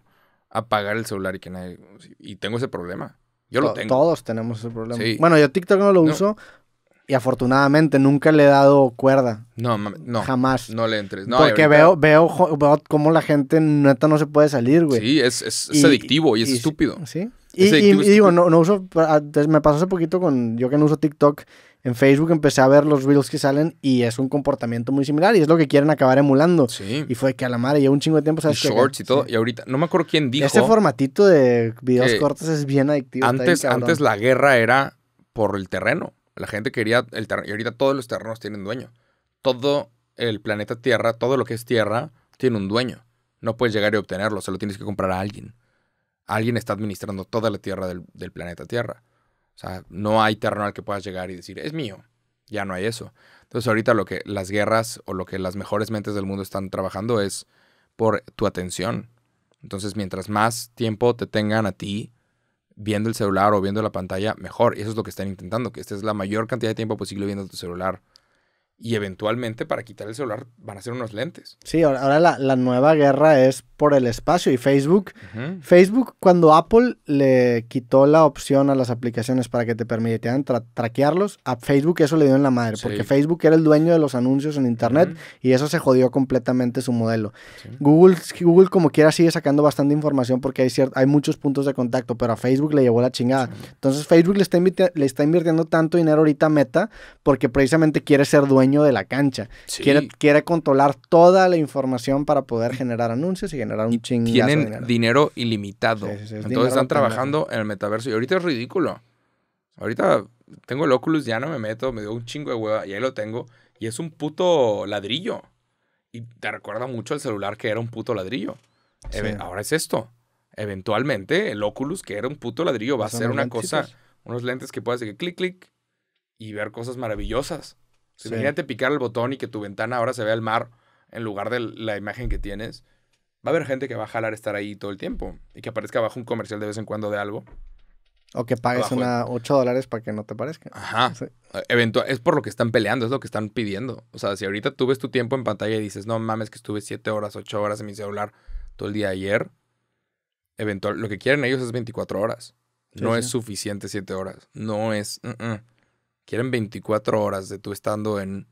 apagar el celular y que nadie... Y tengo ese problema. Yo lo tengo. Todos tenemos ese problema. Bueno, yo TikTok no lo uso y afortunadamente nunca le he dado cuerda. No, no. Jamás. No le entres. Porque veo, veo, veo cómo la gente neta no se puede salir, güey. Sí, es, es, adictivo y es estúpido. Sí. Y, digo, no, no uso. Ah, me pasó hace poquito con. Yo que no uso TikTok. En Facebook empecé a ver los reels que salen y es un comportamiento muy similar y es lo que quieren acabar emulando. Sí. Y fue que a la madre lleva un chingo de tiempo, ¿sabes? Y shorts y todo. Y ahorita, no me acuerdo quién dijo. Ese formatito de videos cortos es bien adictivo. Antes, antes la guerra era por el terreno. La gente quería el terreno. Y ahorita todos los terrenos tienen dueño. Todo el planeta Tierra, todo lo que es Tierra, tiene un dueño. No puedes llegar y obtenerlo, se lo tienes que comprar a alguien. Alguien está administrando toda la Tierra del, planeta Tierra. O sea, no hay terreno al que puedas llegar y decir, es mío. Ya no hay eso. Entonces ahorita lo que las guerras o lo que las mejores mentes del mundo están trabajando es por tu atención. Entonces, mientras más tiempo te tengan a ti viendo el celular o viendo la pantalla, mejor. Y eso es lo que están intentando, que estés la mayor cantidad de tiempo posible viendo tu celular. Y eventualmente para quitar el celular van a ser unos lentes. Sí, ahora la, la nueva guerra es por el espacio y Facebook. Facebook, cuando Apple le quitó la opción a las aplicaciones para que te permitieran traquearlos, a Facebook eso le dio en la madre, porque Facebook era el dueño de los anuncios en Internet y eso se jodió completamente su modelo. Google, Google como quiera sigue sacando bastante información porque hay, hay muchos puntos de contacto, pero a Facebook le llevó la chingada. Entonces Facebook le está, le está invirtiendo tanto dinero ahorita a Meta porque precisamente quiere ser dueño de la cancha. Quiere, quiere controlar toda la información para poder generar anuncios y generar un chingazo Tienen dinero. ilimitado. Entonces están trabajando en el metaverso. Y ahorita es ridículo. Ahorita tengo el Oculus, ya no me meto, me dio un chingo de hueva y ahí lo tengo. Y es un puto ladrillo. Y te recuerda mucho al celular que era un puto ladrillo. Ahora es esto. Eventualmente, el Oculus, que era un puto ladrillo, va a ser una cosa, unos lentes que puedes decir clic, clic y ver cosas maravillosas. Imagínate picar el botón y que tu ventana ahora se vea el mar en lugar de la imagen que tienes. Va a haber gente que va a jalar estar ahí todo el tiempo y que aparezca abajo un comercial de vez en cuando de algo. O que pagues una 8 dólares para que no te parezca. Ajá. Eventual, es por lo que están peleando, es lo que están pidiendo. O sea, si ahorita tú ves tu tiempo en pantalla y dices, no mames, que estuve 7 horas, 8 horas en mi celular todo el día ayer, eventual, lo que quieren ellos es 24 horas. no es suficiente 7 horas. No es. Quieren 24 horas de tú estando en,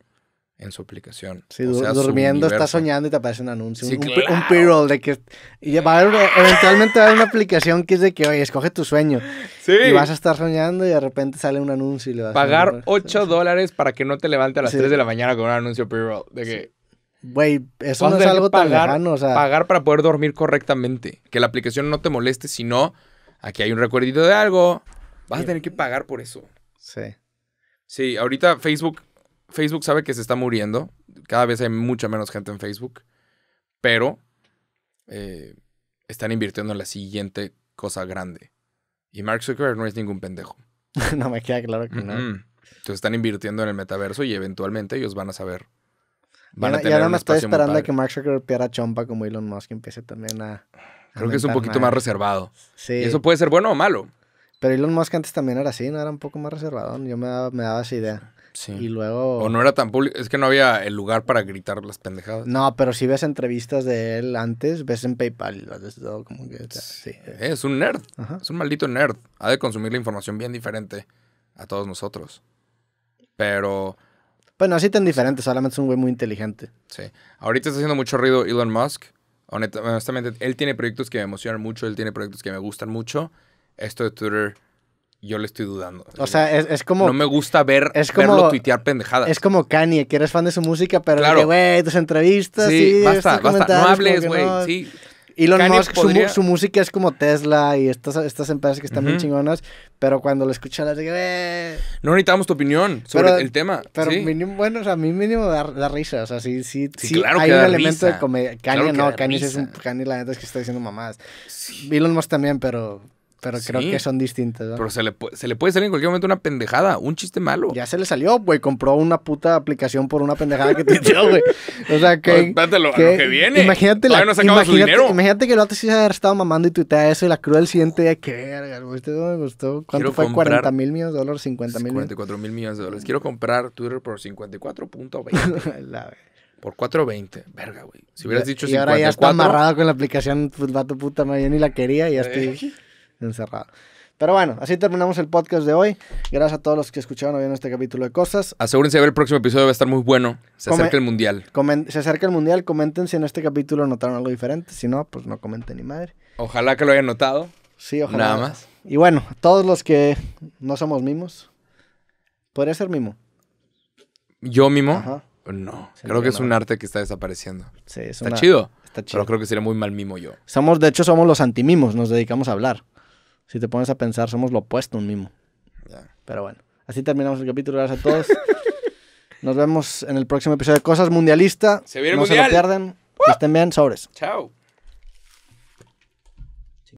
en su aplicación. Sí, durmiendo, estás soñando y te aparece un anuncio. un, claro. de que. Y va a haber, eventualmente va a haber una aplicación que es de que, oye, escoge tu sueño. Sí. Y vas a estar soñando y de repente sale un anuncio y le vas Pagar a 8 dólares para que no te levante a las 3 de la mañana con un anuncio pre-roll. De que. Güey, eso no es algo tan lejano, o sea. Pagar para poder dormir correctamente. Que la aplicación no te moleste, sino aquí hay un recuerdito de algo. Vas a tener que pagar por eso. Sí. Sí, ahorita Facebook, Facebook sabe que se está muriendo. Cada vez hay mucha menos gente en Facebook. Pero eh, están invirtiendo en la siguiente cosa grande. Y Mark Zuckerberg no es ningún pendejo. no me queda claro que no. Entonces están invirtiendo en el metaverso y eventualmente ellos van a saber. Van a tener y ahora me estoy esperando a que Mark Zuckerberg pierda chompa como Elon Musk y empiece también a. Creo que es un poquito más reservado. Sí. Y eso puede ser bueno o malo. Pero Elon Musk antes también era así, ¿no? Era un poco más reservado. Yo me daba, me daba esa idea. Sí. Y luego... O no era tan público. Es que no había el lugar para gritar las pendejadas. No, pero si ves entrevistas de él antes, ves en PayPal ves todo como que... sí. Es un nerd. Es un maldito nerd. Ha de consumir la información bien diferente a todos nosotros. Pero... Bueno, así tan diferente, solamente es un güey muy inteligente. Sí. Ahorita está haciendo mucho ruido Elon Musk. Honestamente, él tiene proyectos que me emocionan mucho, él tiene proyectos que me gustan mucho esto de Twitter yo le estoy dudando. O sea, es, como... No me gusta ver, es como, verlo tuitear pendejadas. Es como Kanye, que eres fan de su música, pero claro. güey, tus entrevistas sí, basta, basta, no hables, güey, sí. Elon Musk, su, música es como Tesla y estas, estas empresas que están muy chingonas, pero cuando lo escuchas, las digo, No necesitamos tu opinión sobre el tema. Pero mínimo, bueno, o sea, a mí mínimo da, risa, o sea, sí, sí, sí, claro hay un elemento de comedia. Kanye no, Kanye es un, Kanye la neta es que está diciendo mamás. Elon Musk también, pero pero creo que son distintas. Pero se le, se le puede salir en cualquier momento una pendejada, un chiste malo. Ya se le salió, güey. Compró una puta aplicación por una pendejada que te dio, güey. O sea, que. Pues, lo, que viene. Imagínate, la, imagínate, imagínate que el sí se haber estado mamando y tuitea eso y la cruel siguiente día, qué verga, güey. Este no me gustó. ¿Cuánto fue? ¿40 mil millones de dólares? ¿50 mil? 54 mil millones de dólares. Quiero comprar Twitter por 54.20. Por 4.20. Verga, güey. Si hubieras dicho 54... Y ahora ya está amarrado con la aplicación, pues vato puta, yo ni la quería y ya estoy encerrado. Pero bueno, así terminamos el podcast de hoy. Gracias a todos los que escucharon hoy en este capítulo de cosas. Asegúrense de ver el próximo episodio, va a estar muy bueno. Se acerca el mundial. se acerca el mundial, comenten si en este capítulo notaron algo diferente. Si no, pues no comenten ni madre. Ojalá que lo hayan notado. Sí, ojalá. Nada más. Y bueno, todos los que no somos mimos, podría ser mimo. ¿Yo mimo? Ajá. No, creo que es un arte que está desapareciendo. Sí, es está chido. Está chido. Pero creo que sería muy mal mimo yo. Somos, de hecho, somos los antimimos, nos dedicamos a hablar. Si te pones a pensar, somos lo opuesto un mimo. Pero bueno, así terminamos el capítulo. Gracias a todos. Nos vemos en el próximo episodio de Cosas Mundialista. Se viene no mundial. se lo pierdan. Que estén bien, sobres. Chao.